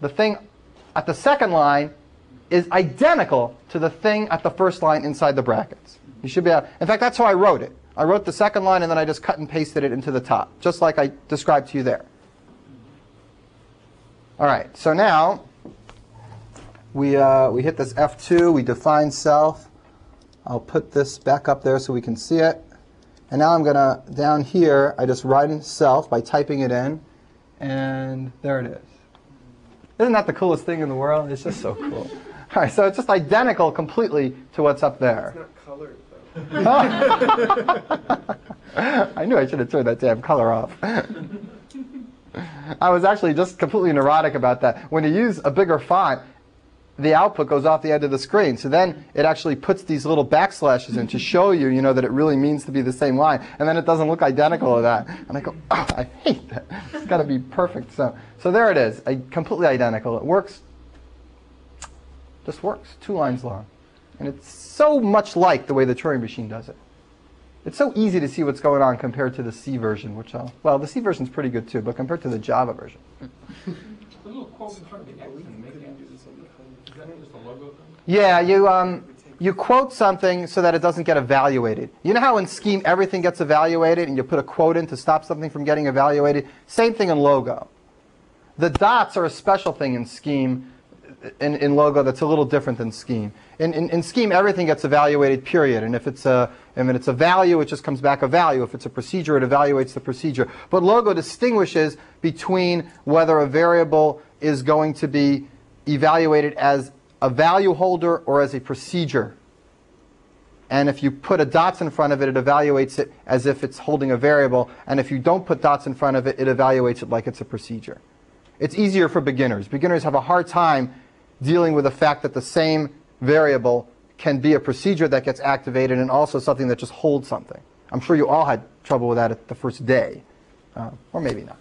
the thing at the second line is identical to the thing at the first line inside the brackets. You should be able, in fact, that's how I wrote it. I wrote the second line and then I just cut and pasted it into the top, just like I described to you there. All right, so now we, uh, we hit this F2, we define self. I'll put this back up there so we can see it. And now I'm going to, down here, I just write in self by typing it in. And there it is. Isn't that the coolest thing in the world? It's just so cool. All right, so it's just identical completely to what's up there. It's not colored though. I knew I should have turned that damn color off. I was actually just completely neurotic about that. When you use a bigger font, the output goes off the end of the screen. So then it actually puts these little backslashes in to show you, you know, that it really means to be the same line. And then it doesn't look identical to that. And I go, oh, I hate that. It's got to be perfect. So, so there it is, I, completely identical. It works, just works, two lines long. And it's so much like the way the Turing machine does it. It's so easy to see what's going on compared to the C version, which I'll, well, the C version's pretty good too, but compared to the Java version. Thing? Yeah, you, um, you quote something so that it doesn't get evaluated. You know how in Scheme everything gets evaluated and you put a quote in to stop something from getting evaluated? Same thing in Logo. The dots are a special thing in Scheme, in, in Logo that's a little different than Scheme. In, in, in Scheme, everything gets evaluated, period. And if it's, a, if it's a value, it just comes back a value. If it's a procedure, it evaluates the procedure. But Logo distinguishes between whether a variable is going to be evaluated as a value holder or as a procedure. And if you put a dots in front of it, it evaluates it as if it's holding a variable. And if you don't put dots in front of it, it evaluates it like it's a procedure. It's easier for beginners. Beginners have a hard time dealing with the fact that the same variable can be a procedure that gets activated and also something that just holds something. I'm sure you all had trouble with that at the first day. Uh, or maybe not.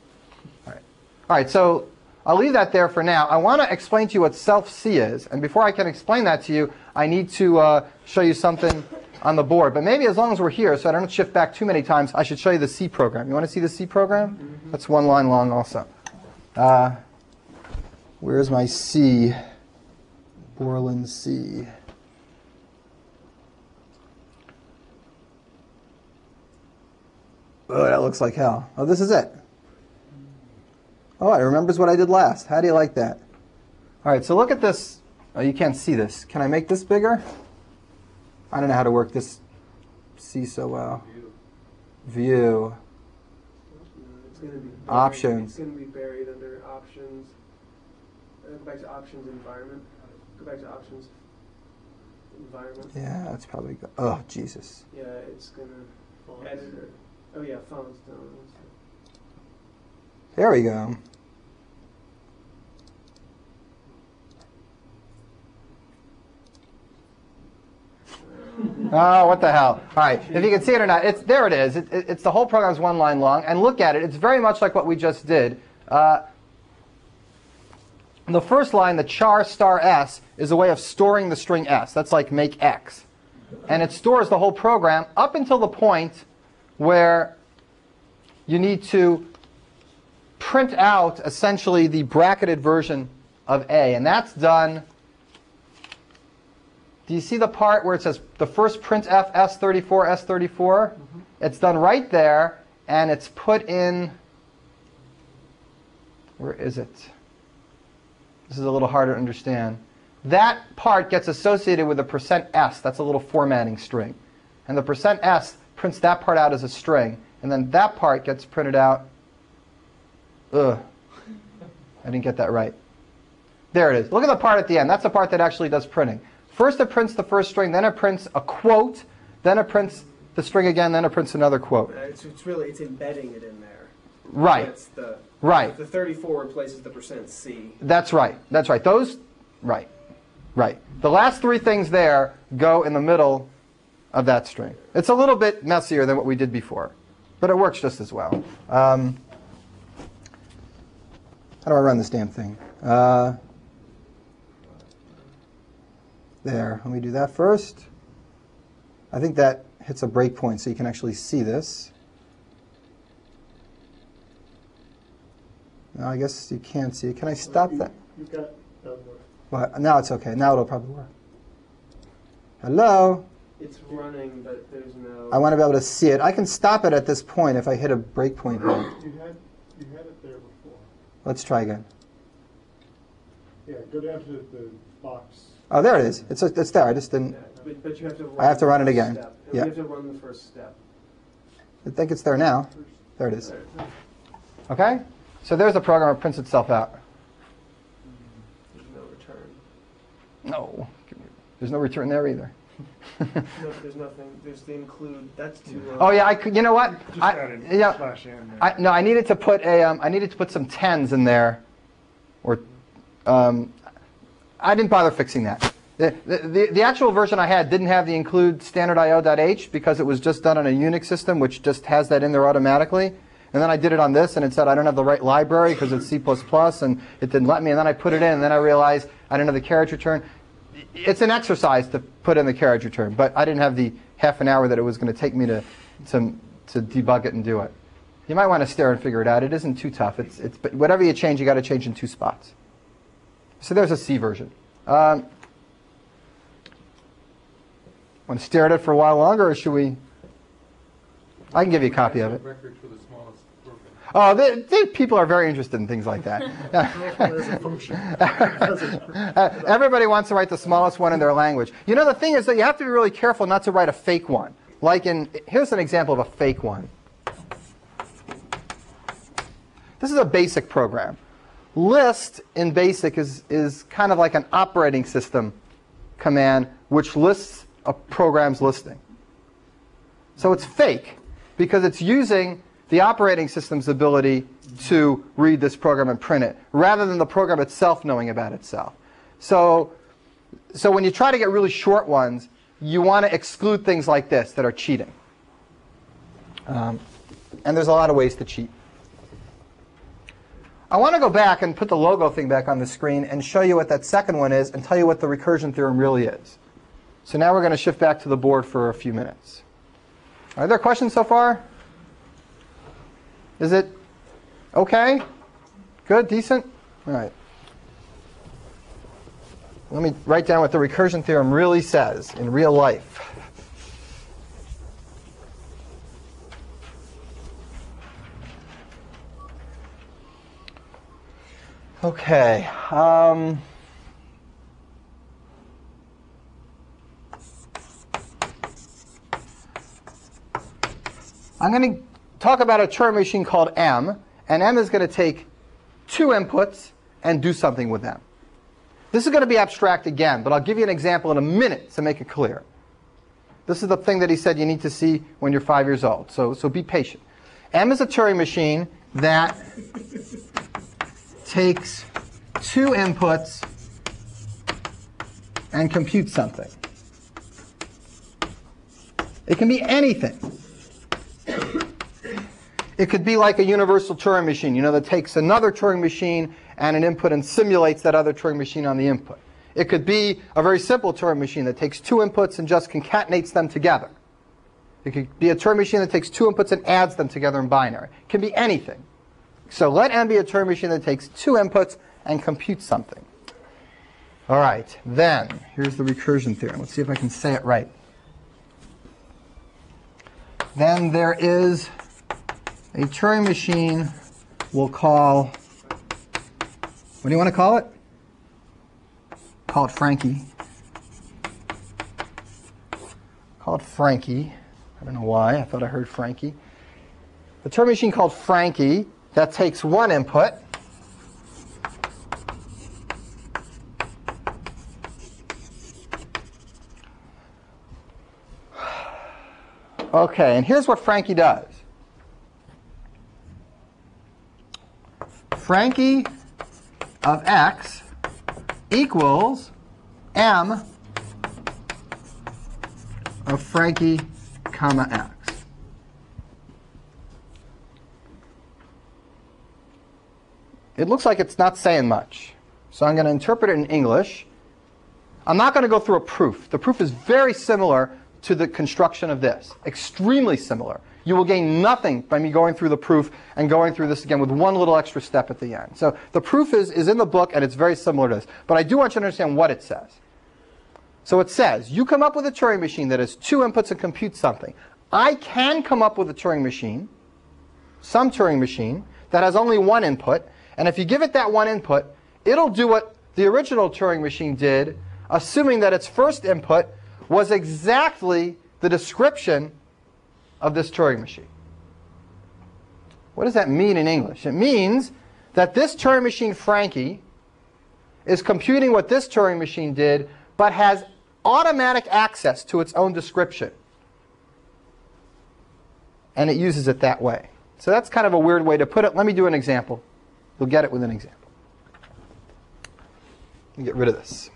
All right. All right, so I'll leave that there for now. I want to explain to you what self-C is. And before I can explain that to you, I need to uh, show you something on the board. But maybe as long as we're here, so I don't shift back too many times, I should show you the C program. You want to see the C program? That's one line long also. Uh, where's my C? Borland C. Oh, that looks like hell. Oh, this is it. Oh, it remembers what I did last. How do you like that? All right, so look at this. Oh, you can't C this. Can I make this bigger? I don't know how to work this see so well. View. It's going to be buried, Options. It's going to be buried under options. Uh, go back to options environment. Go back to options environment. Yeah, that's probably good. Oh, Jesus. Yeah, it's going to editor. Oh yeah, fonts. No, it's- There we go. Oh, what the hell. All right, if you can see it or not, it's, there it is. It, it- it's the whole program's one line long. And look at it. It's very much like what we just did. Uh, the first line, the char star s, is a way of storing the string s. That's like make x. And it stores the whole program up until the point where you need to print out essentially the bracketed version of A. And that's done. Do you see the part where it says the first printf S34, S34? It's done right there, and it's put in. Where is it? This is a little harder to understand. That part gets associated with the percent %s. That's a little formatting string. And the percent %s prints that part out as a string. And then that part gets printed out. Ugh. I didn't get that right. There it is. Look at the part at the end. That's the part that actually does printing. First it prints the first string, then it prints a quote, then it prints the string again, then it prints another quote. Uh, It's, it's really it's embedding it in there. Right. That's the Right. The 34 replaces the percent C. That's right. That's right. Those, right, right. The last three things there go in the middle of that string. It's a little bit messier than what we did before, but it works just as well. Um, how do I run this damn thing? Uh, there. Let me do that first. I think that hits a breakpoint so you can actually see this. No, I guess you can't see it. Can I stop that? You've got, that work. Well, now it's okay. Now it'll probably work. Hello? It's running, but there's no. I want to be able to see it. I can stop it at this point if I hit a breakpoint. You had, you had it there before. Let's try again. Yeah, go down to the box. Oh, there it is. It's, it's there. I just didn't. Yeah, but, but you have I have to run it again. Step. Yeah. We have to run the first step. I think it's there now. There it is. Okay? So there's the program. It prints itself out. There's no return. No. There's no return there either. No, there's nothing. There's the include. That's too. Uh, Oh yeah, I could. You know what? Just I, added yeah, slash n there. I, no, I needed to put a. Um, I needed to put some tens in there, or um, I didn't bother fixing that. The, the, the actual version I had didn't have the include standard IO.h because it was just done on a Unix system, which just has that in there automatically. And then I did it on this, and it said I don't have the right library because it's C++, and it didn't let me. And then I put it in, and then I realized I didn't have the carriage return. It's an exercise to put in the carriage return, but I didn't have the half an hour that it was going to take me to, to, to debug it and do it. You might want to stare and figure it out. It isn't too tough. It's, it's, but whatever you change, you got to change in two spots. So there's a C version. Um, want to stare at it for a while longer, or should we? I can give you a copy of it. Record for the smallest program. Oh, they, they, people are very interested in things like that. There's a function. Everybody wants to write the smallest one in their language. You know, the thing is that you have to be really careful not to write a fake one. Like in, here's an example of a fake one. This is a basic program. List in BASIC is, is kind of like an operating system command which lists a program's listing. So it's fake because it's using the operating system's ability to read this program and print it rather than the program itself knowing about itself. So, so when you try to get really short ones, you want to exclude things like this that are cheating. Um, and there's a lot of ways to cheat. I want to go back and put the logo thing back on the screen and show you what that second one is and tell you what the recursion theorem really is. So now we're going to shift back to the board for a few minutes. Are there questions so far? Is it okay? Good? Decent? All right. Let me write down what the recursion theorem really says in real life. Okay. Um, I'm going to talk about a Turing machine called M, and M is going to take two inputs and do something with them. This is going to be abstract again, but I'll give you an example in a minute to make it clear. This is the thing that he said you need to see when you're five years old, so, so be patient. M is a Turing machine that takes two inputs and computes something. It can be anything. It could be like a universal Turing machine, you know, that takes another Turing machine and an input and simulates that other Turing machine on the input. It could be a very simple Turing machine that takes two inputs and just concatenates them together. It could be a Turing machine that takes two inputs and adds them together in binary. It can be anything. So let M be a Turing machine that takes two inputs and computes something. All right, then, here's the recursion theorem. Let's see if I can say it right. Then there is a Turing machine we'll call, what do you want to call it? Call it Frankie. Call it Frankie. I don't know why. I thought I heard Frankie. The Turing machine called Frankie that takes one input. Okay, and here's what Frankie does. Frankie of x equals m of Frankie comma x. It looks like it's not saying much. So I'm going to interpret it in English. I'm not going to go through a proof. The proof is very similar to the construction of this. Extremely similar. You will gain nothing by me going through the proof and going through this again with one little extra step at the end. So the proof is, is in the book and it's very similar to this. But I do want you to understand what it says. So it says, you come up with a Turing machine that has two inputs and computes something. I can come up with a Turing machine, some Turing machine, that has only one input. And if you give it that one input, it'll do what the original Turing machine did, assuming that its first input was exactly the description of this Turing machine. What does that mean in English? It means that this Turing machine, Frankie, is computing what this Turing machine did, but has automatic access to its own description. And it uses it that way. So that's kind of a weird way to put it. Let me do an example. You'll get it with an example. Let get rid of this.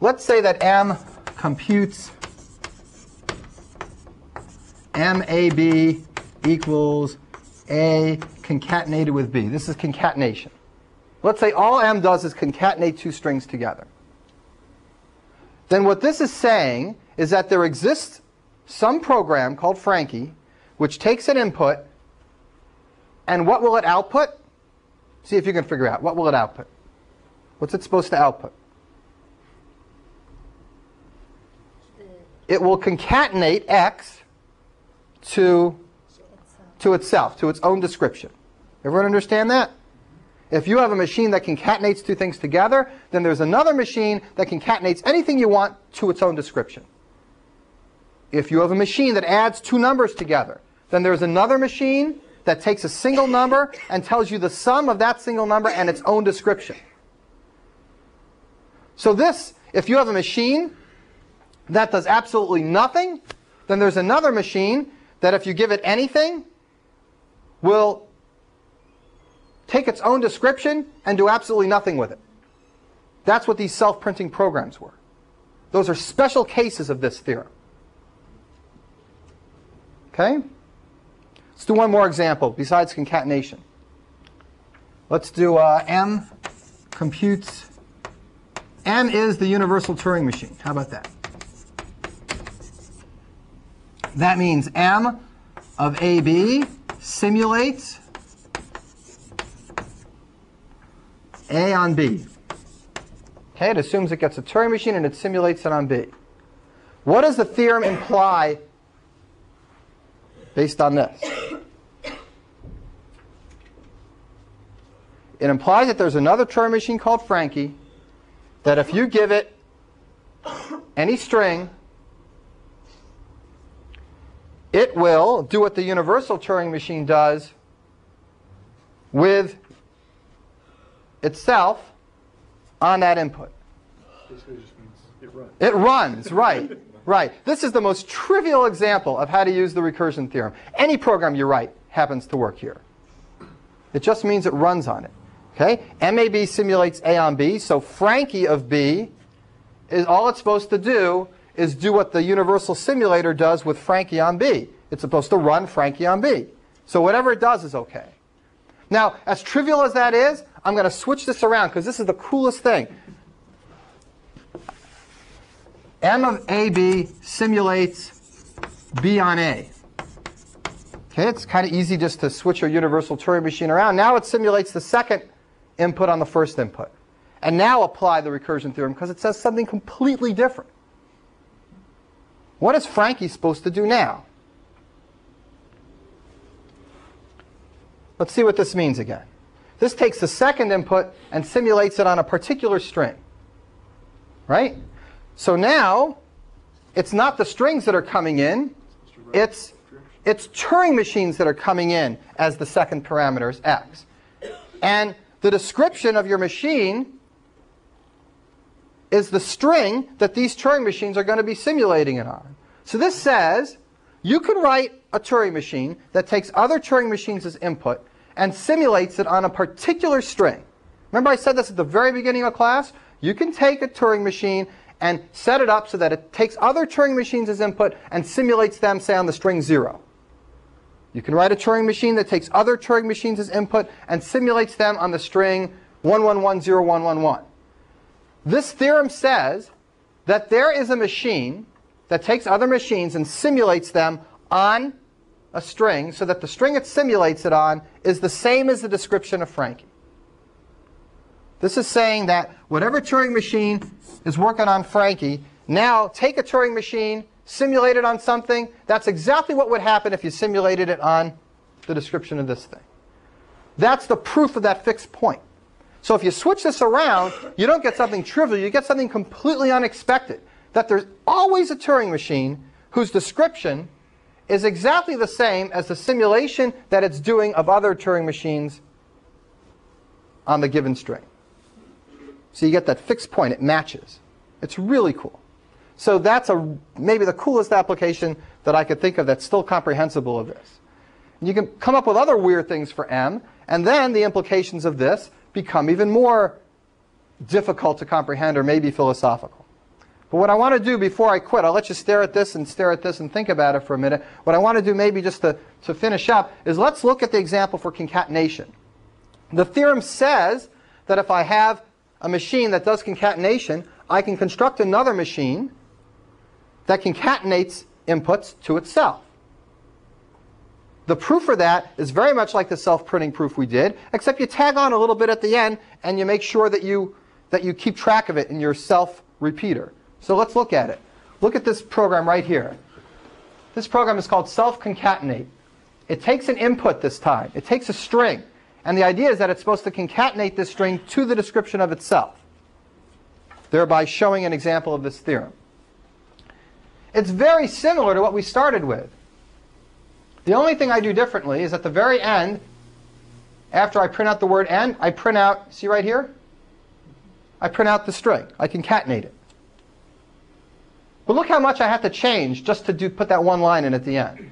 Let's say that M computes MAB equals A concatenated with B. This is concatenation. Let's say all M does is concatenate two strings together. Then what this is saying is that there exists some program called Frankie which takes an input and what will it output? See if you can figure out. What will it output? What's it supposed to output? It will concatenate X to, to itself, to its own description. Everyone understand that? If you have a machine that concatenates two things together, then there's another machine that concatenates anything you want to its own description. If you have a machine that adds two numbers together, then there's another machine that takes a single number and tells you the sum of that single number and its own description. So this, if you have a machine that does absolutely nothing, then there's another machine that if you give it anything, will take its own description and do absolutely nothing with it. That's what these self-printing programs were. those are special cases of this theorem. Okay? Let's do one more example besides concatenation. Let's do uh, M computes. M is the universal Turing machine. How about that? That means M of AB simulates A on B. Okay, it assumes it gets a Turing machine and it simulates it on B. What does the theorem imply based on this? It implies that there's another Turing machine called Frankie that if you give it any string, it will do what the universal Turing machine does with itself on that input. Basically, it just means it runs. It runs, right. Right. This is the most trivial example of how to use the recursion theorem. Any program you write happens to work here. It just means it runs on it. Okay? MAB simulates A on B, so Frankie of B is all it's supposed to do is do what the universal simulator does with Frankie on B. It's supposed to run Frankie on B. So whatever it does is okay. Now, as trivial as that is, I'm going to switch this around because this is the coolest thing. M of AB simulates B on A. Okay, it's kind of easy just to switch your universal Turing machine around. Now it simulates the second input on the first input. And now apply the recursion theorem because it says something completely different. What is Frankie supposed to do now? Let's see what this means again. This takes the second input and simulates it on a particular string. Right? So now, it's not the strings that are coming in, it's, it's Turing machines that are coming in as the second parameter is x. And the description of your machine is the string that these Turing machines are going to be simulating it on. So this says you can write a Turing machine that takes other Turing machines as input and simulates it on a particular string. Remember I said this at the very beginning of class? You can take a Turing machine and set it up so that it takes other Turing machines as input and simulates them, say, on the string 0. You can write a Turing machine that takes other Turing machines as input and simulates them on the string 1110111. This theorem says that there is a machine that takes other machines and simulates them on a string so that the string it simulates it on is the same as the description of Frankie. This is saying that whatever Turing machine is working on Frankie, now take a Turing machine, simulate it on something. That's exactly what would happen if you simulated it on the description of this thing. That's the proof of that fixed point. So if you switch this around, you don't get something trivial, you get something completely unexpected. That there's always a Turing machine whose description is exactly the same as the simulation that it's doing of other Turing machines on the given string. So you get that fixed point, it matches. It's really cool. So that's a, maybe the coolest application that I could think of that's still comprehensible of this. And you can come up with other weird things for M, and then the implications of this become even more difficult to comprehend or maybe philosophical. But what I want to do before I quit, I'll let you stare at this and stare at this and think about it for a minute. What I want to do maybe just to, to finish up is let's look at the example for concatenation. The theorem says that if I have a machine that does concatenation, I can construct another machine that concatenates inputs to itself. The proof for that is very much like the self-printing proof we did, except you tag on a little bit at the end and you make sure that you, that you keep track of it in your self-repeater. So let's look at it. Look at this program right here. This program is called self-concatenate. It takes an input this time. It takes a string. And the idea is that it's supposed to concatenate this string to the description of itself, thereby showing an example of this theorem. It's very similar to what we started with. The only thing I do differently is at the very end, after I print out the word end, I print out, see right here? I print out the string. I concatenate it. But look how much I have to change just to do, put that one line in at the end.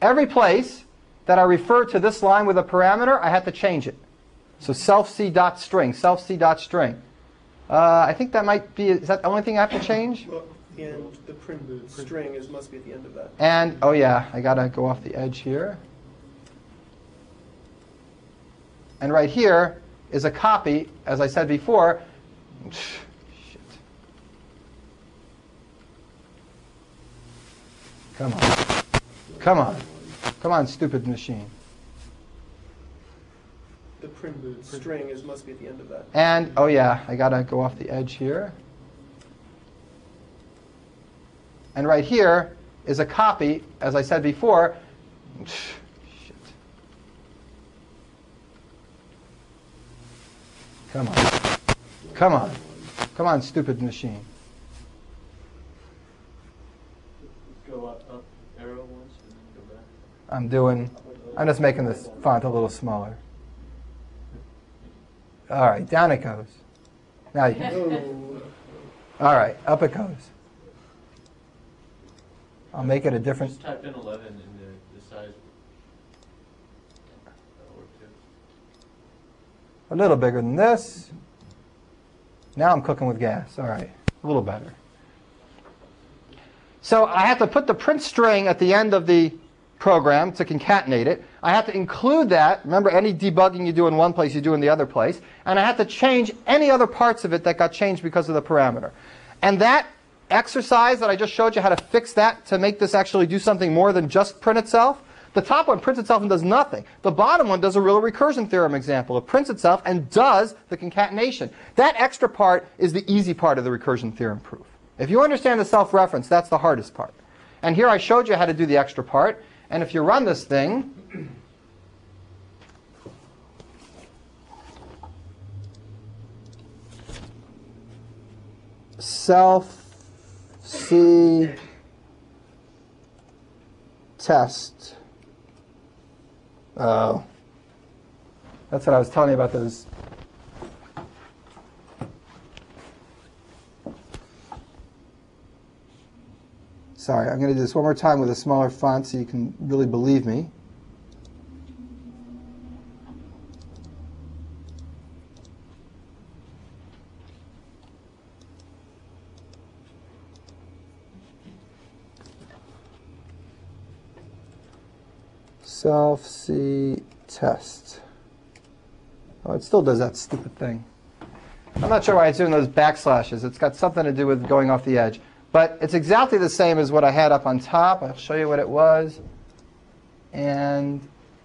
Every place that I refer to this line with a parameter, I have to change it. So self c dot string, self c dot string. Uh, I think that might be, is that the only thing I have to change? Well, and the print string is must be at the end of that. And, oh yeah, I gotta go off the edge here. And right here is a copy, as I said before. Shit. Come on. Come on. Come on, stupid machine. The print string is must be at the end of that. And, oh yeah, I gotta go off the edge here. And right here is a copy, as I said before. Shit. Come on. Come on. Come on, stupid machine. Go up, up arrow once and then go back. I'm doing, I'm just making this font a little smaller. All right, down it goes. Now you can, all right, up it goes. I'll make it a different, Just type in 11 in the, the size. That'll work too. a little bigger than this. Now I'm cooking with gas. All right, a little better. So I have to put the print string at the end of the program to concatenate it. I have to include that. Remember, any debugging you do in one place, you do in the other place. And I have to change any other parts of it that got changed because of the parameter. And that exercise that I just showed you how to fix that to make this actually do something more than just print itself, the top one prints itself and does nothing. The bottom one does a real recursion theorem example. It prints itself and does the concatenation. That extra part is the easy part of the recursion theorem proof. If you understand the self-reference, that's the hardest part. And here I showed you how to do the extra part. And if you run this thing, self C test. Oh. That's what I was telling you about those. Sorry, I'm going to do this one more time with a smaller font so you can really believe me. Self C test. Oh, it still does that stupid thing. I'm not sure why it's doing those backslashes. It's got something to do with going off the edge. But it's exactly the same as what I had up on top. I'll show you what it was. And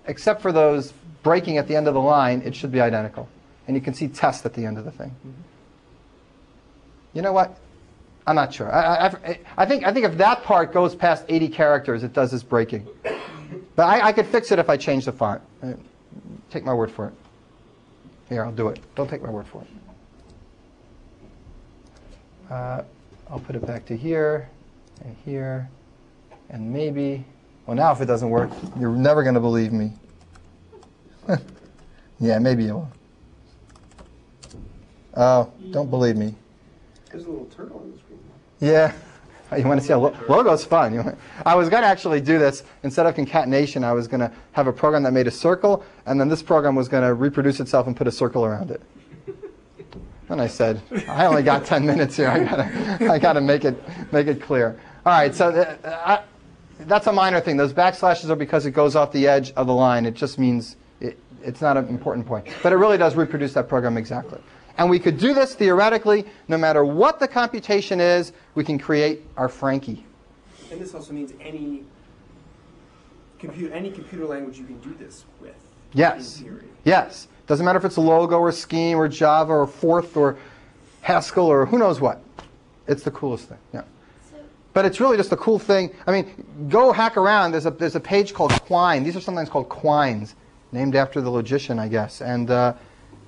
except for those breaking at the end of the line, it should be identical. And you can see test at the end of the thing. You know what? I'm not sure. I, I, I, think, I think if that part goes past 80 characters, it does this breaking. But I, I could fix it if I change the font. Uh, Take my word for it. Here, I'll do it. Don't take my word for it. Uh, I'll put it back to here, and here, and maybe. Well, now if it doesn't work, you're never going to believe me. yeah, maybe you will. Oh, don't believe me. there's a little turtle on the screen. Yeah. You want to see a lo- logo's fun. You want- I was going to actually do this instead of concatenation. I was going to have a program that made a circle, and then this program was going to reproduce itself and put a circle around it. And I said, I only got 10 minutes here. I gotta, I gotta make it, make it clear. All right. So th- I, that's a minor thing. Those backslashes are because it goes off the edge of the line. It just means it, it's not an important point. But it really does reproduce that program exactly. And we could do this theoretically, no matter what the computation is, we can create our Frankie. And this also means any computer, any computer language you can do this with. Yes. Yes. Doesn't matter if it's a Logo or Scheme or Java or Forth or Haskell or who knows what. It's the coolest thing. Yeah. But it's really just a cool thing. I mean, go hack around. There's a, there's a page called Quine. These are sometimes called Quines, named after the logician, I guess. And, uh,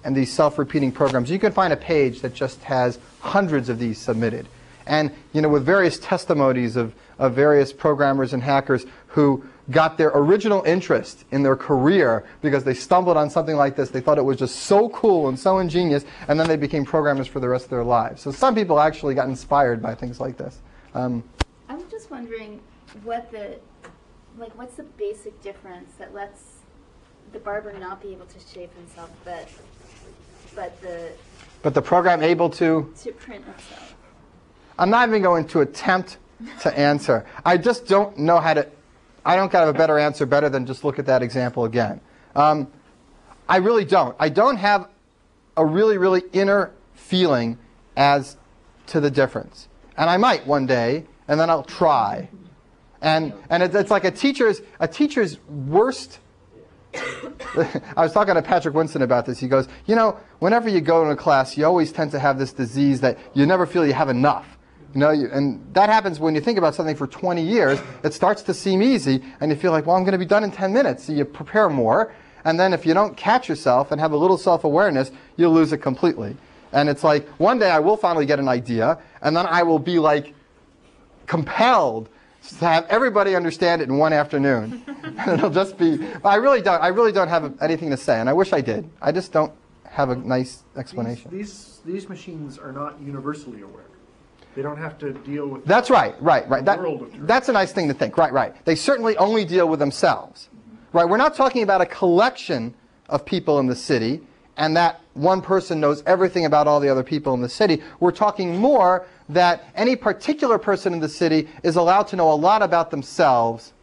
and these self-repeating programs. You can find a page that just has hundreds of these submitted. And, you know, with various testimonies of, of various programmers and hackers who got their original interest in their career because they stumbled on something like this. They thought it was just so cool and so ingenious, and then they became programmers for the rest of their lives. So some people actually got inspired by things like this. Um, I'm just wondering what the, like, what's the basic difference that lets the barber not be able to shave himself, but but the, But the program able to to print itself. I'm not even going to attempt to answer. I just don't know how to. I don't have a better answer better than just look at that example again. Um, I really don't. I don't have a really, really inner feeling as to the difference. And I might one day, and then I'll try. And, and it, it's like a teacher's, a teacher's worst I was talking to Patrick Winston about this. He goes, you know, whenever you go to a class, you always tend to have this disease that you never feel you have enough. You know, you, and that happens when you think about something for 20 years. It starts to seem easy, and you feel like, well, I'm going to be done in 10 minutes. So you prepare more, and then if you don't catch yourself and have a little self-awareness, you'll lose it completely. And it's like one day I will finally get an idea, and then I will be like compelled to have everybody understand it in one afternoon. and it'll just be. I really don't. I really don't have anything to say, and I wish I did. I just don't have a nice explanation. These, these, these machines are not universally aware. They don't have to deal with. That's right, right, right. That, world of truth. that's a nice thing to think. Right, right. They certainly only deal with themselves. Right? We're not talking about a collection of people in the city and that one person knows everything about all the other people in the city. We're talking more that any particular person in the city is allowed to know a lot about themselves,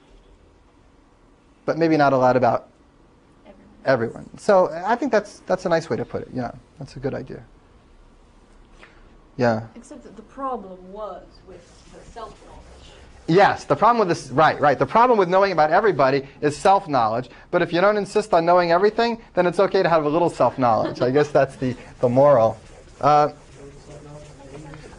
but maybe not a lot about everyone. So I think that's, that's a nice way to put it. Yeah, that's a good idea. Yeah. Except that the problem was with the self-knowledge. Yes, the problem with this, right, right. The problem with knowing about everybody is self-knowledge. But if you don't insist on knowing everything, then it's okay to have a little self-knowledge. I guess that's the, the moral. Uh,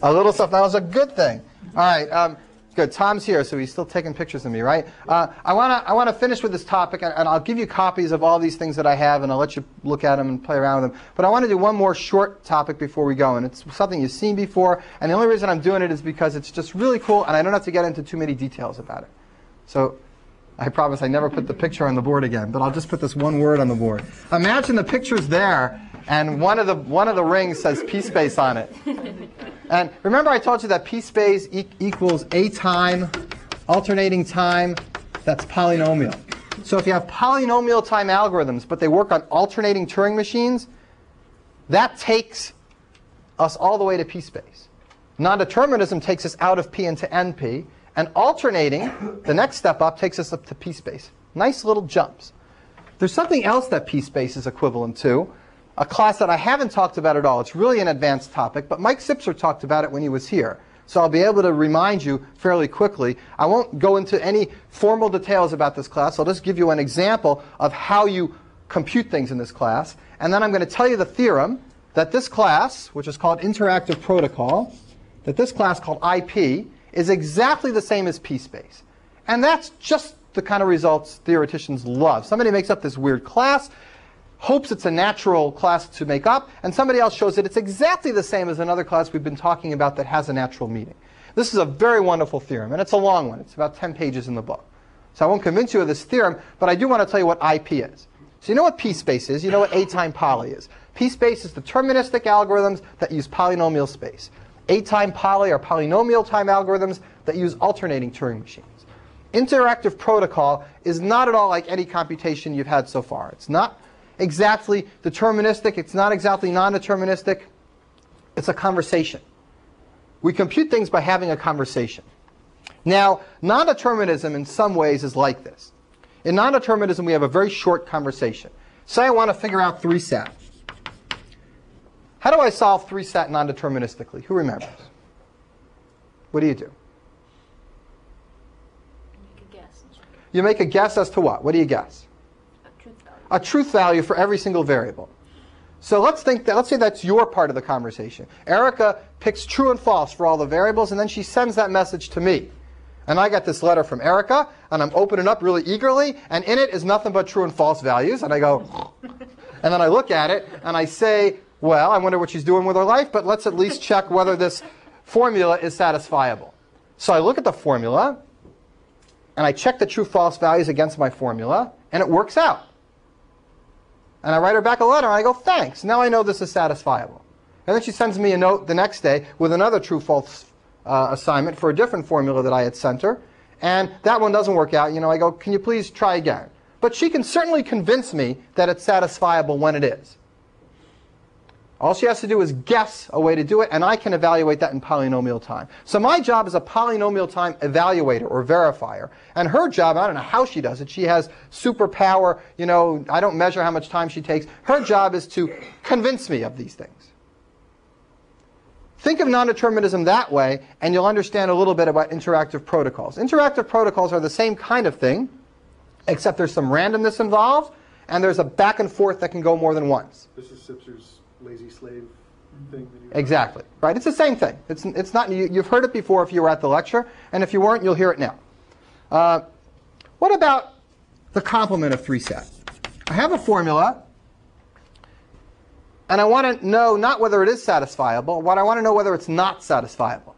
a little self-knowledge is a good thing. All right, um, good. Tom's here, so he's still taking pictures of me, right? Uh, I want to I wanna finish with this topic, and, and I'll give you copies of all these things that I have, and I'll let you look at them and play around with them. But I want to do one more short topic before we go, and it's something you've seen before, and the only reason I'm doing it is because it's just really cool, and I don't have to get into too many details about it. So I promise I never put the picture on the board again, but I'll just put this one word on the board. Imagine the picture's there, and one of the, one of the rings says P-space on it. And remember I told you that P-space e- equals A time, alternating time, that's polynomial. So if you have polynomial time algorithms, but they work on alternating Turing machines, that takes us all the way to P-space. Non-determinism takes us out of P into NP, and alternating, the next step up, takes us up to P-space. Nice little jumps. There's something else that P-space is equivalent to, a class that I haven't talked about at all. It's really an advanced topic, but Mike Sipser talked about it when he was here. So I'll be able to remind you fairly quickly. I won't go into any formal details about this class. I'll just give you an example of how you compute things in this class. And then I'm going to tell you the theorem that this class, which is called Interactive Protocol, that this class called IP is exactly the same as P-space. And that's just the kind of results theoreticians love. Somebody makes up this weird class, hopes it's a natural class to make up, and somebody else shows that it's exactly the same as another class we've been talking about that has a natural meaning. This is a very wonderful theorem, and it's a long one. It's about 10 pages in the book. So I won't convince you of this theorem, but I do want to tell you what IP is. So you know what p-space is. You know what A-time poly is. P-space is deterministic algorithms that use polynomial space. A-time poly are polynomial time algorithms that use alternating Turing machines. Interactive protocol is not at all like any computation you've had so far. It's not exactly deterministic. It's not exactly non-deterministic. It's a conversation. We compute things by having a conversation. Now, non-determinism in some ways is like this. In non-determinism, we have a very short conversation. Say I want to figure out 3 sat. How do I solve 3 sat non-deterministically? Who remembers? What do you do? Make a guess. You make a guess as to what? What do you guess? A truth value. for every single variable. So let's think that, let's say that's your part of the conversation. Erica picks true and false for all the variables, and then she sends that message to me. And I get this letter from Erica, and I'm opening up really eagerly, and in it is nothing but true and false values. And I go, and then I look at it, and I say, well, I wonder what she's doing with her life, but let's at least check whether this formula is satisfiable. So I look at the formula, and I check the true false values against my formula, and it works out. And I write her back a letter, and I go, thanks, now I know this is satisfiable. And then she sends me a note the next day with another true false uh, assignment for a different formula that I had sent her. And that one doesn't work out. You know, I go, can you please try again? But she can certainly convince me that it's satisfiable when it is. All she has to do is guess a way to do it, and I can evaluate that in polynomial time. So my job is a polynomial time evaluator or verifier. And her job, I don't know how she does it. She has superpower, you know, I don't measure how much time she takes. Her job is to convince me of these things. Think of non-determinism that way, and you'll understand a little bit about interactive protocols. Interactive protocols are the same kind of thing, except there's some randomness involved, and there's a back and forth that can go more than once. This is Sipser's lazy slave thing. That you Exactly. Right? It's the same thing. It's, it's not, you, you've heard it before if you were at the lecture, and if you weren't, you'll hear it now. Uh, what about the complement of three SAT? I have a formula, and I want to know not whether it is satisfiable, what I want to know whether it's not satisfiable.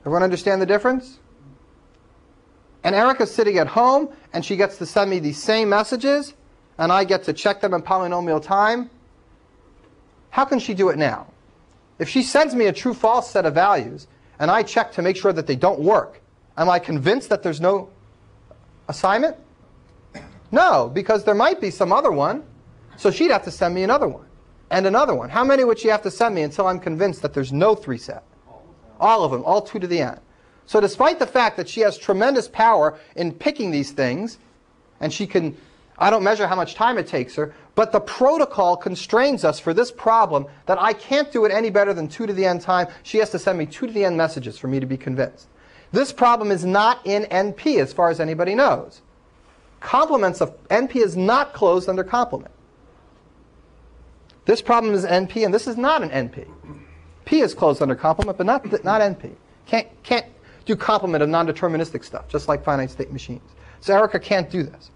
Everyone understand the difference? And Erica's sitting at home, and she gets to send me these same messages, and I get to check them in polynomial time. How can she do it now? If she sends me a true false set of values and I check to make sure that they don't work, am I convinced that there's no assignment? No, because there might be some other one. So she'd have to send me another one and another one. How many would she have to send me until I'm convinced that there's no three SAT? All of them, all two to the n. So despite the fact that she has tremendous power in picking these things, and she can, I don't measure how much time it takes her, but the protocol constrains us for this problem that I can't do it any better than 2 to the n time. She has to send me 2 to the n messages for me to be convinced. This problem is not in NP as far as anybody knows. Complements of NP is not closed under complement. This problem is NP, and this is not an NP. P is closed under complement, but not, not NP. Can't, can't do complement of non-deterministic stuff, just like finite state machines. So Erica can't do this.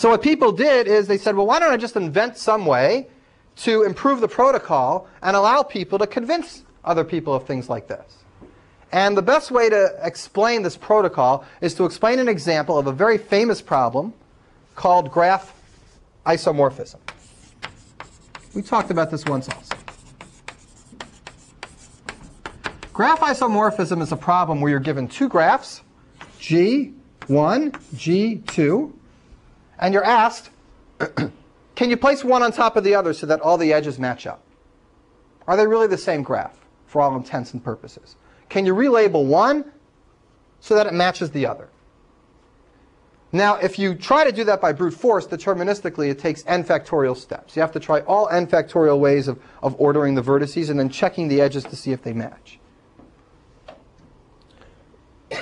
So what people did is they said, well, why don't I just invent some way to improve the protocol and allow people to convince other people of things like this? And the best way to explain this protocol is to explain an example of a very famous problem called graph isomorphism. We talked about this once also. Graph isomorphism is a problem where you're given two graphs, G1, G2, and you're asked, can you place one on top of the other so that all the edges match up? Are they really the same graph for all intents and purposes? Can you relabel one so that it matches the other? Now, if you try to do that by brute force, deterministically, it takes n factorial steps. You have to try all n factorial ways of, of ordering the vertices and then checking the edges to see if they match.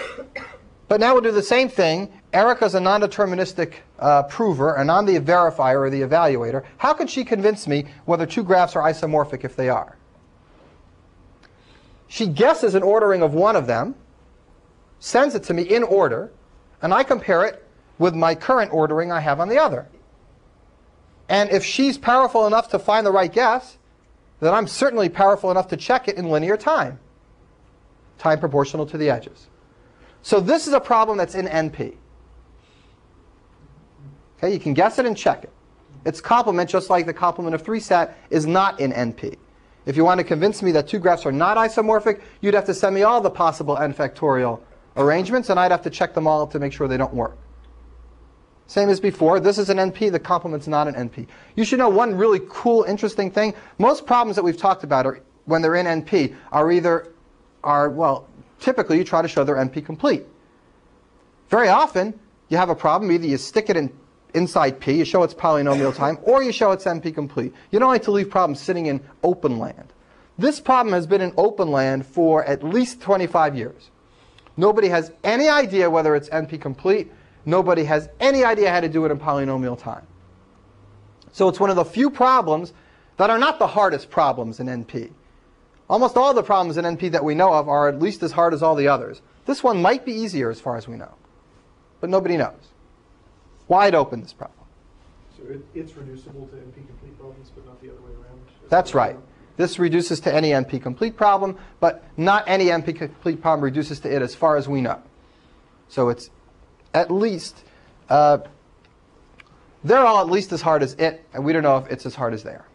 But now we'll do the same thing. Erica's a non-deterministic uh, prover, and I'm the verifier or the evaluator. How could she convince me whether two graphs are isomorphic if they are? She guesses an ordering of one of them, sends it to me in order, and I compare it with my current ordering I have on the other. And if she's powerful enough to find the right guess, then I'm certainly powerful enough to check it in linear time, time proportional to the edges. So this is a problem that's in NP. Okay, you can guess it and check it. Its complement, just like the complement of 3 SAT, is not in NP. If you want to convince me that two graphs are not isomorphic, you'd have to send me all the possible n factorial arrangements, and I'd have to check them all to make sure they don't work. Same as before, this is an NP, the complement's not an NP. You should know one really cool, interesting thing. Most problems that we've talked about are, when they're in NP are either, are, well, typically you try to show they're NP complete. Very often, you have a problem, either you stick it in inside P, you show it's polynomial time, or you show it's NP complete. You don't like to leave problems sitting in open land. This problem has been in open land for at least 25 years. Nobody has any idea whether it's NP complete. Nobody has any idea how to do it in polynomial time. So it's one of the few problems that are not the hardest problems in NP. Almost all the problems in NP that we know of are at least as hard as all the others. This one might be easier as far as we know, but nobody knows. Wide open, this problem. So it, it's reducible to NP complete problems, but not the other way around. That's that right. This reduces to any NP complete problem, but not any NP complete problem reduces to it as far as we know. So it's at least, uh, they're all at least as hard as it, and we don't know if it's as hard as they are.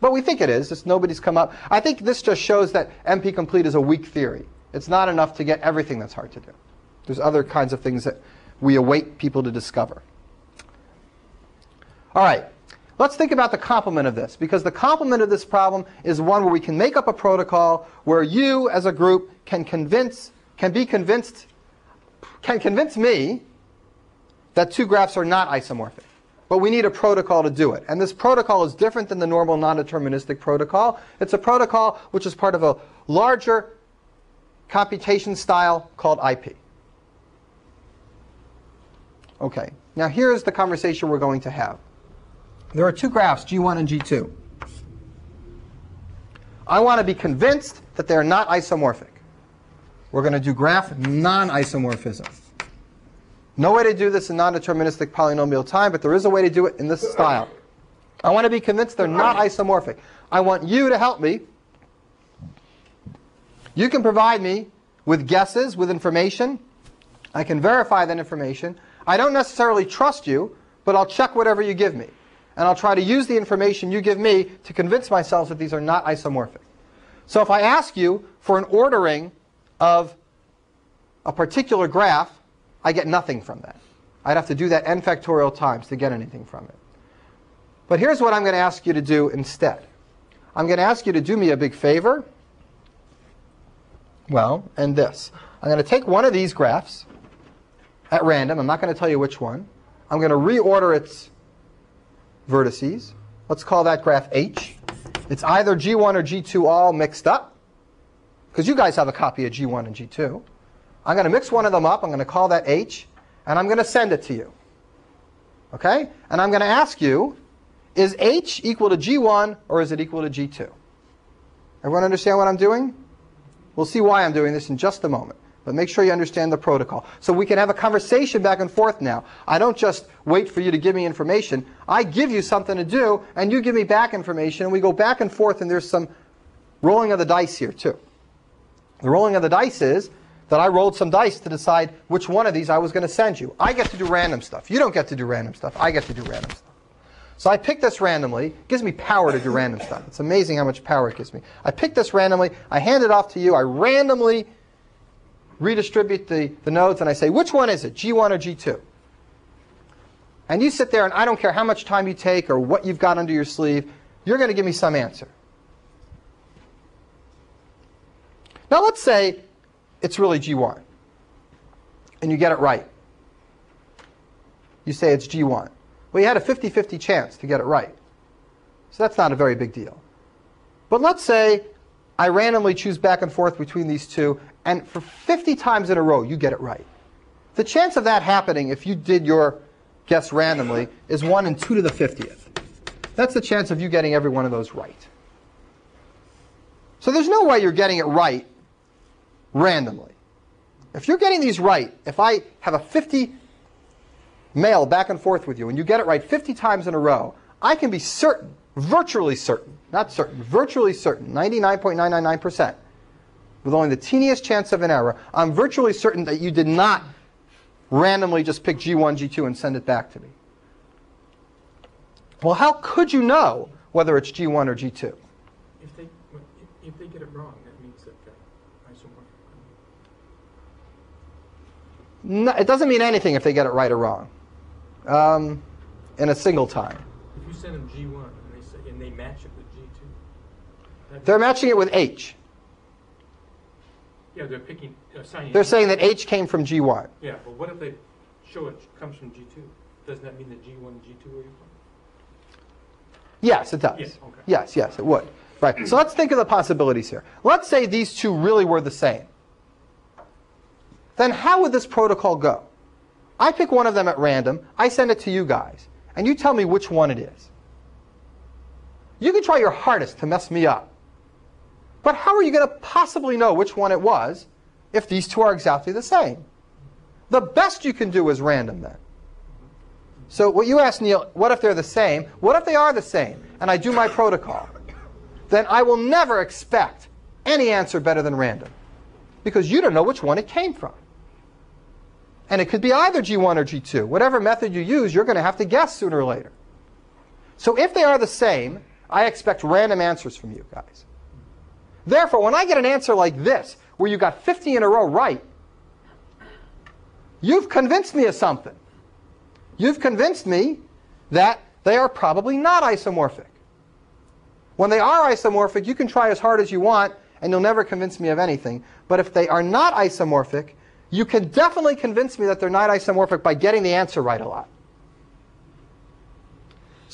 But we think it is. Just nobody's come up. I think this just shows that NP complete is a weak theory. It's not enough to get everything that's hard to do. There's other kinds of things that we await people to discover. All right. Let's think about the complement of this, because the complement of this problem is one where we can make up a protocol where you, as a group, can convince, can be convinced, can convince me that two graphs are not isomorphic. But we need a protocol to do it. And this protocol is different than the normal non-deterministic protocol. It's a protocol which is part of a larger computation style called IP. Okay, now here's the conversation we're going to have. There are two graphs, G1 and G2. I want to be convinced that they're not isomorphic. We're going to do graph non-isomorphism. No way to do this in non-deterministic polynomial time, but there is a way to do it in this style. I want to be convinced they're not isomorphic. I want you to help me. You can provide me with guesses, with information. I can verify that information. I don't necessarily trust you, but I'll check whatever you give me. And I'll try to use the information you give me to convince myself that these are not isomorphic. So if I ask you for an ordering of a particular graph, I get nothing from that. I'd have to do that n factorial times to get anything from it. But here's what I'm going to ask you to do instead. I'm going to ask you to do me a big favor. Well, and this. I'm going to take one of these graphs at random. I'm not going to tell you which one. I'm going to reorder its vertices. Let's call that graph H. It's either G1 or G2 all mixed up, because you guys have a copy of G1 and G2. I'm going to mix one of them up. I'm going to call that H, and I'm going to send it to you. Okay? And I'm going to ask you, is H equal to G1 or is it equal to G2? Everyone understand what I'm doing? We'll see why I'm doing this in just a moment. But make sure you understand the protocol. So we can have a conversation back and forth now. I don't just wait for you to give me information. I give you something to do, and you give me back information, and we go back and forth, and there's some rolling of the dice here, too. The rolling of the dice is that I rolled some dice to decide which one of these I was going to send you. I get to do random stuff. You don't get to do random stuff. I get to do random stuff. So I picked this randomly. It gives me power to do random stuff. It's amazing how much power it gives me. I picked this randomly. I hand it off to you. I randomly redistribute the, the nodes and I say, which one is it, G1 or G2? And you sit there and I don't care how much time you take or what you've got under your sleeve, you're going to give me some answer. Now let's say it's really G1 and you get it right. You say it's G1. Well, you had a 50-50 chance to get it right. So that's not a very big deal. But let's say I randomly choose back and forth between these two, and for 50 times in a row, you get it right. The chance of that happening if you did your guess randomly is 1 in 2 to the 50th. That's the chance of you getting every one of those right. So there's no way you're getting it right randomly. If you're getting these right, if I have a 50 mail back and forth with you and you get it right 50 times in a row, I can be certain, virtually certain, not certain, virtually certain, 99.999%, with only the teeniest chance of an error, I'm virtually certain that you did not randomly just pick G1, G2 and send it back to me. Well, how could you know whether it's G1 or G2? If they, if- they get it wrong, that means that they're isomorphic. No, it doesn't mean anything if they get it right or wrong um, in a single time. If you send them G1 and they say, and they match it with G2. They're matching it with H. Yeah, they're picking, uh, assigning. They're saying that H came from G1. Yeah, but what if they show it comes from G2? Doesn't that mean that G1 and G2 are equal? Yes, it does. Yes, okay. Yes, yes, it would. Right. So let's think of the possibilities here. Let's say these two really were the same. Then how would this protocol go? I pick one of them at random, I send it to you guys, and you tell me which one it is. You can try your hardest to mess me up. But how are you going to possibly know which one it was if these two are exactly the same? The best you can do is random then. So what you asked Neil, what if they're the same? What if they are the same and I do my protocol? Then I will never expect any answer better than random because you don't know which one it came from. And it could be either G1 or G2. Whatever method you use, you're going to have to guess sooner or later. So if they are the same, I expect random answers from you guys. Therefore, when I get an answer like this, where you got 50 in a row right, you've convinced me of something. You've convinced me that they are probably not isomorphic. When they are isomorphic, you can try as hard as you want and you'll never convince me of anything. But if they are not isomorphic, you can definitely convince me that they're not isomorphic by getting the answer right a lot.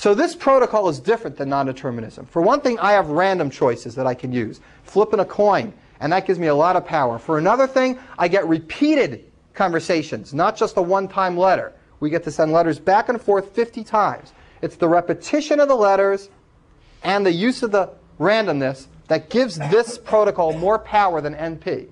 So this protocol is different than non-determinism. For one thing, I have random choices that I can use. Flipping a coin, and that gives me a lot of power. For another thing, I get repeated conversations, not just a one-time letter. We get to send letters back and forth 50 times. It's the repetition of the letters and the use of the randomness that gives this protocol more power than NP.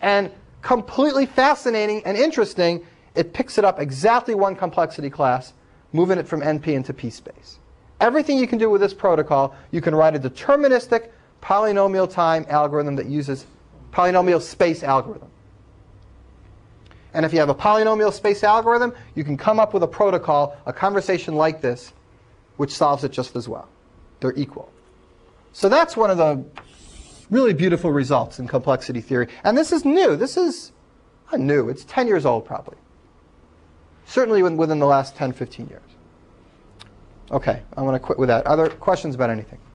And completely fascinating and interesting, it picks it up exactly one complexity class, moving it from NP into P space. Everything you can do with this protocol, you can write a deterministic polynomial time algorithm that uses polynomial space algorithm. And if you have a polynomial space algorithm, you can come up with a protocol, a conversation like this, which solves it just as well. They're equal. So that's one of the really beautiful results in complexity theory. And this is new. This is not new. It's 10 years old, probably. Certainly within the last 10, 15 years. Okay, I'm going to quit with that. Other questions about anything?